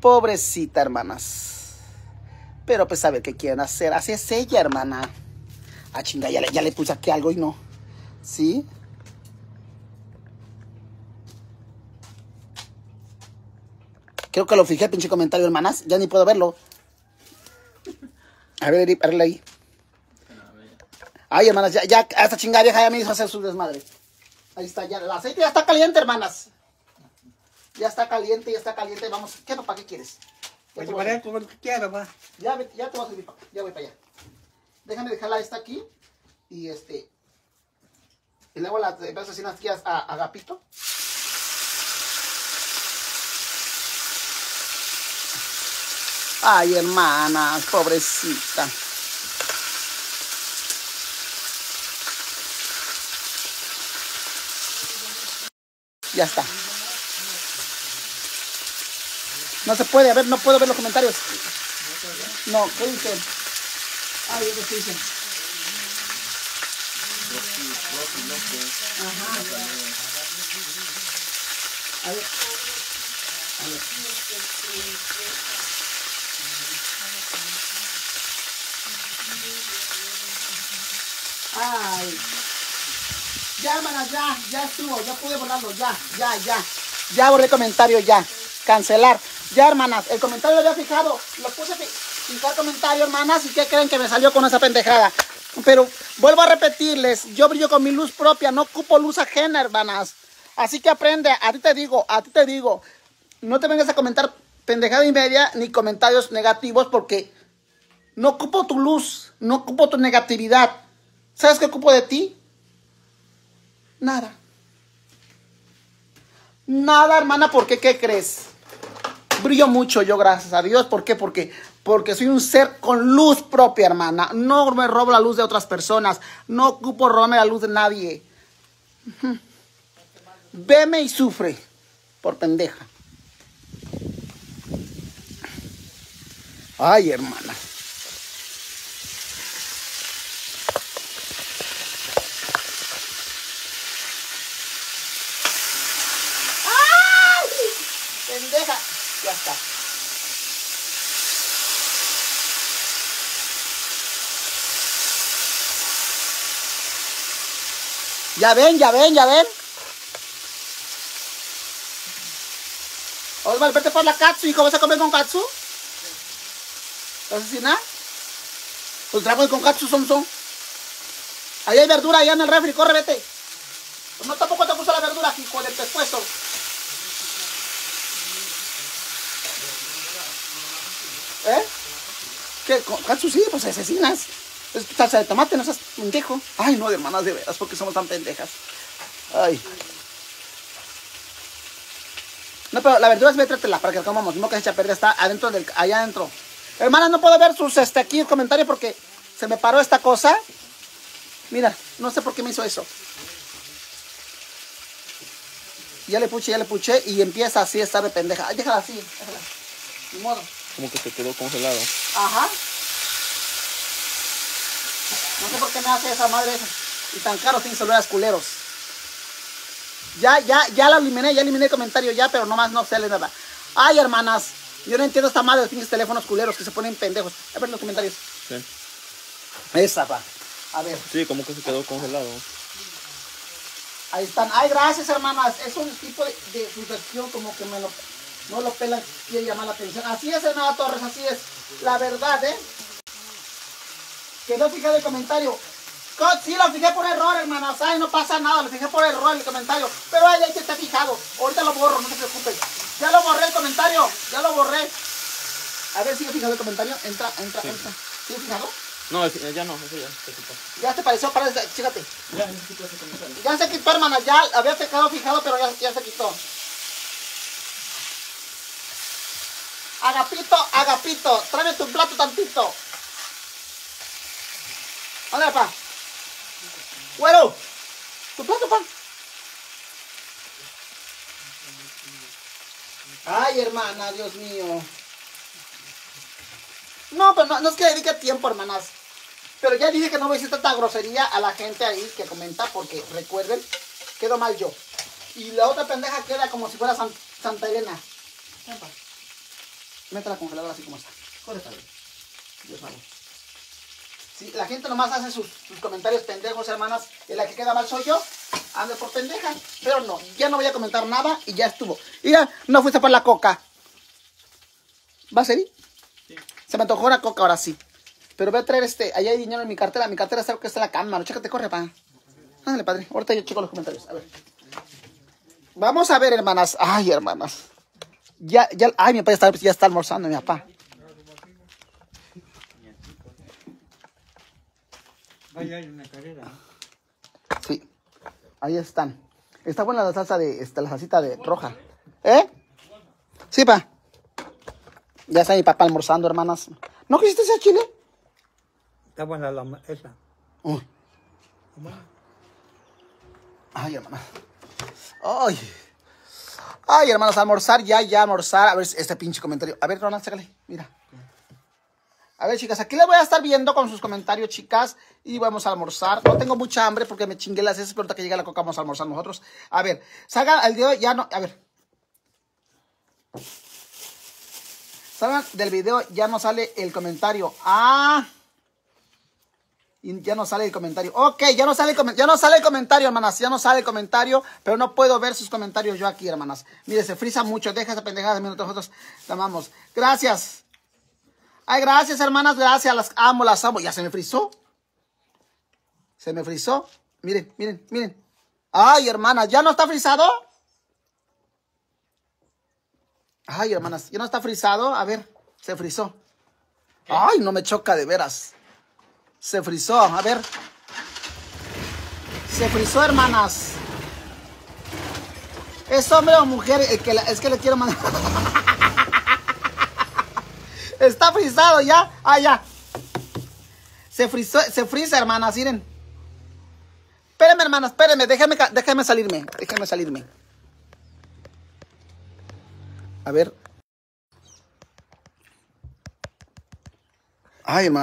Pobrecita, hermanas. Pero pues a ver qué quieren hacer. Así es ella, hermana. Ah, chinga, ya le, ya le puse aquí algo y no. ¿Sí? Creo que lo fijé, pinche comentario, hermanas. Ya ni puedo verlo. A ver, Eri, párale ahí. Ay, hermanas, ya, ya, esta chingada vieja ya me hizo hacer su desmadre. Ahí está, ya, el aceite ya está caliente, hermanas. Ya está caliente, ya está caliente. Vamos, ¿qué papá, qué quieres? Ya pues te voy a- todo lo que quiera, va. ya, ya te voy a servir, papá. Ya voy para allá. Déjame dejarla esta aquí. Y este. Y luego la empiezo a hacer unas tías a, a Agapito. Ay, hermanas, pobrecita. Ya está. No se puede, a ver, no puedo ver los comentarios. No, ¿qué dicen? Ay, ¿qué dicen? Ajá. A ver. A ver. Ay. Ya, hermanas, ya, ya estuvo, ya pude borrarlo, ya, ya, ya. Ya borré comentario, ya. Cancelar. Ya, hermanas, el comentario lo había fijado. Lo puse fi- fijar comentario, hermanas, y ¿qué creen que me salió con esa pendejada? Pero vuelvo a repetirles, yo brillo con mi luz propia, no ocupo luz ajena, hermanas. Así que aprende, a ti te digo, a ti te digo, no te vengas a comentar pendejada y media ni comentarios negativos porque no ocupo tu luz, no ocupo tu negatividad. ¿Sabes qué ocupo de ti? Nada. Nada, hermana, ¿por qué? ¿Qué crees? Brillo mucho yo, gracias a Dios. ¿Por qué? Porque Porque soy un ser con luz propia, hermana. No me robo la luz de otras personas. No ocupo robarme la luz de nadie. Veme y sufre por pendeja. Ay, hermana. ¡Ay! Pendeja. Ya está. Ya ven, ya ven, ya ven. Osvaldo, vete por la katsu, hijo. ¿Vas a comer con katsu? ¿Vas a asesinar? Pues trago con katsu son son. Ahí hay verdura, allá en el refri, corre, vete. Pues no tampoco te gusta la verdura, hijo del pescuezo. ¿Eh? ¿Qué? ¿Con katsu sí? Pues asesinas. Es salsa de tomate, no seas pendejo. Ay, no, de hermanas de veras, porque somos tan pendejas. Ay. No, pero la verdura es métratela para que la comamos. No que se echa a perder, está adentro del, allá adentro. Hermanas, no puedo ver sus este, aquí comentarios porque se me paró esta cosa. Mira, no sé por qué me hizo eso. Ya le puché, ya le puché y empieza así a estar de pendeja. Ay, déjala así, déjala. Ni modo. Como que se quedó congelado. Ajá. No sé por qué me hace esa madre esa. Y tan caro sin celulares culeros. Ya, ya, ya la eliminé, ya eliminé el comentario ya, pero nomás no sale nada. Ay, hermanas, yo no entiendo esta madre de los pinches teléfonos culeros que se ponen pendejos. A ver los comentarios. Sí. Esa, pa. A ver, Sí, como que se quedó congelado. ahí están. Ay, gracias, hermanas. Es un tipo de, de sugestión como que me lo, no lo pelan, quiere llamar la atención. Así es, hermana Torres, así es. La verdad, ¿eh? Quedó fijado el comentario. Co- Sí, lo fijé por error, hermanas. Ay, no pasa nada, lo fijé por error el comentario. Pero ahí que está fijado. Ahorita lo borro, no se preocupen. Ya lo borré el comentario, ya lo borré. A ver, sigue fijado el comentario. Entra, entra, entra. ¿Sigue fijado? No, ese- ya no, ese ya se quitó. Ya te pareció, parece, fíjate. Ya, se quitó ese comentario. Ya se quitó, hermanas. Ya había quedado fijado, pero ya, ya se quitó. Agapito, Agapito, tráeme tu plato tantito. Ándale, pa. Güero, tu plato, pa. Ay, hermana, Dios mío. No, pero no, no es que dedique tiempo, hermanas. Pero ya dije que no voy a decir tanta grosería a la gente ahí que comenta, porque recuerden, quedo mal yo. Y la otra pendeja queda como si fuera San- Santa Elena. Ven, pa. Mete la congeladora así como está. Corre. Dios favor. Sí, la gente nomás hace sus, sus comentarios pendejos, hermanas. Y la que queda mal soy yo. Ando por pendeja. Pero no, ya no voy a comentar nada y ya estuvo. Mira, no fuiste por la coca. ¿Va a ser? Se me antojó una coca ahora sí. Pero voy a traer este. Allá hay dinero en mi cartera. Mi cartera está que está en la cama. No, chécate, corre, pa. Ándale, padre. Ahorita yo checo los comentarios. A ver. Vamos a ver, hermanas. Ay, hermanas. Ya, ya. Ay, mi papá ya está, ya está almorzando, mi papá. Vaya, hay una carrera. Sí. Ahí están. Está buena la salsa de. Esta, la salsita de roja. ¿Eh? Sí, pa. Ya está mi papá almorzando, hermanas. ¿No quisiste ese chile? Está buena la esa. Uy. Ay, hermana. Ay. Ay, hermanos, almorzar ya, ya, almorzar. A ver este pinche comentario. A ver, Ronald, sácale. Mira. A ver, chicas, aquí les voy a estar viendo con sus comentarios, chicas. Y vamos a almorzar. No tengo mucha hambre porque me chingué las heces, pero ahorita que llegue la coca vamos a almorzar nosotros. A ver, salgan el video, ya no. A ver. Salgan del video, ya no sale el comentario. Ah. Ya no sale el comentario. Ok, ya no sale el. Ya no sale el comentario, hermanas. Ya no sale el comentario. Pero no puedo ver sus comentarios yo aquí, hermanas. Mire, se frisa mucho. Deja esa pendejada de. Nosotros la amamos. Gracias. Ay, gracias, hermanas. Gracias. Las amo, las amo. Ya se me frizó. Se me frizó. Miren, miren, miren. Ay, hermanas. ¿Ya no está frizado? Ay, hermanas. ¿Ya no está frizado? A ver. Se frizó. Ay, no me choca de veras. Se frizó, a ver. Se frizó, hermanas. ¿Es hombre o mujer? El que es que le quiero mandar. *laughs* Está frisado ya. Ah, ya. Se frizó, se frisa, hermanas, miren. Espérenme, hermanas, espérenme. Déjenme, déjenme salirme. Déjenme salirme. A ver. Ay, hermano.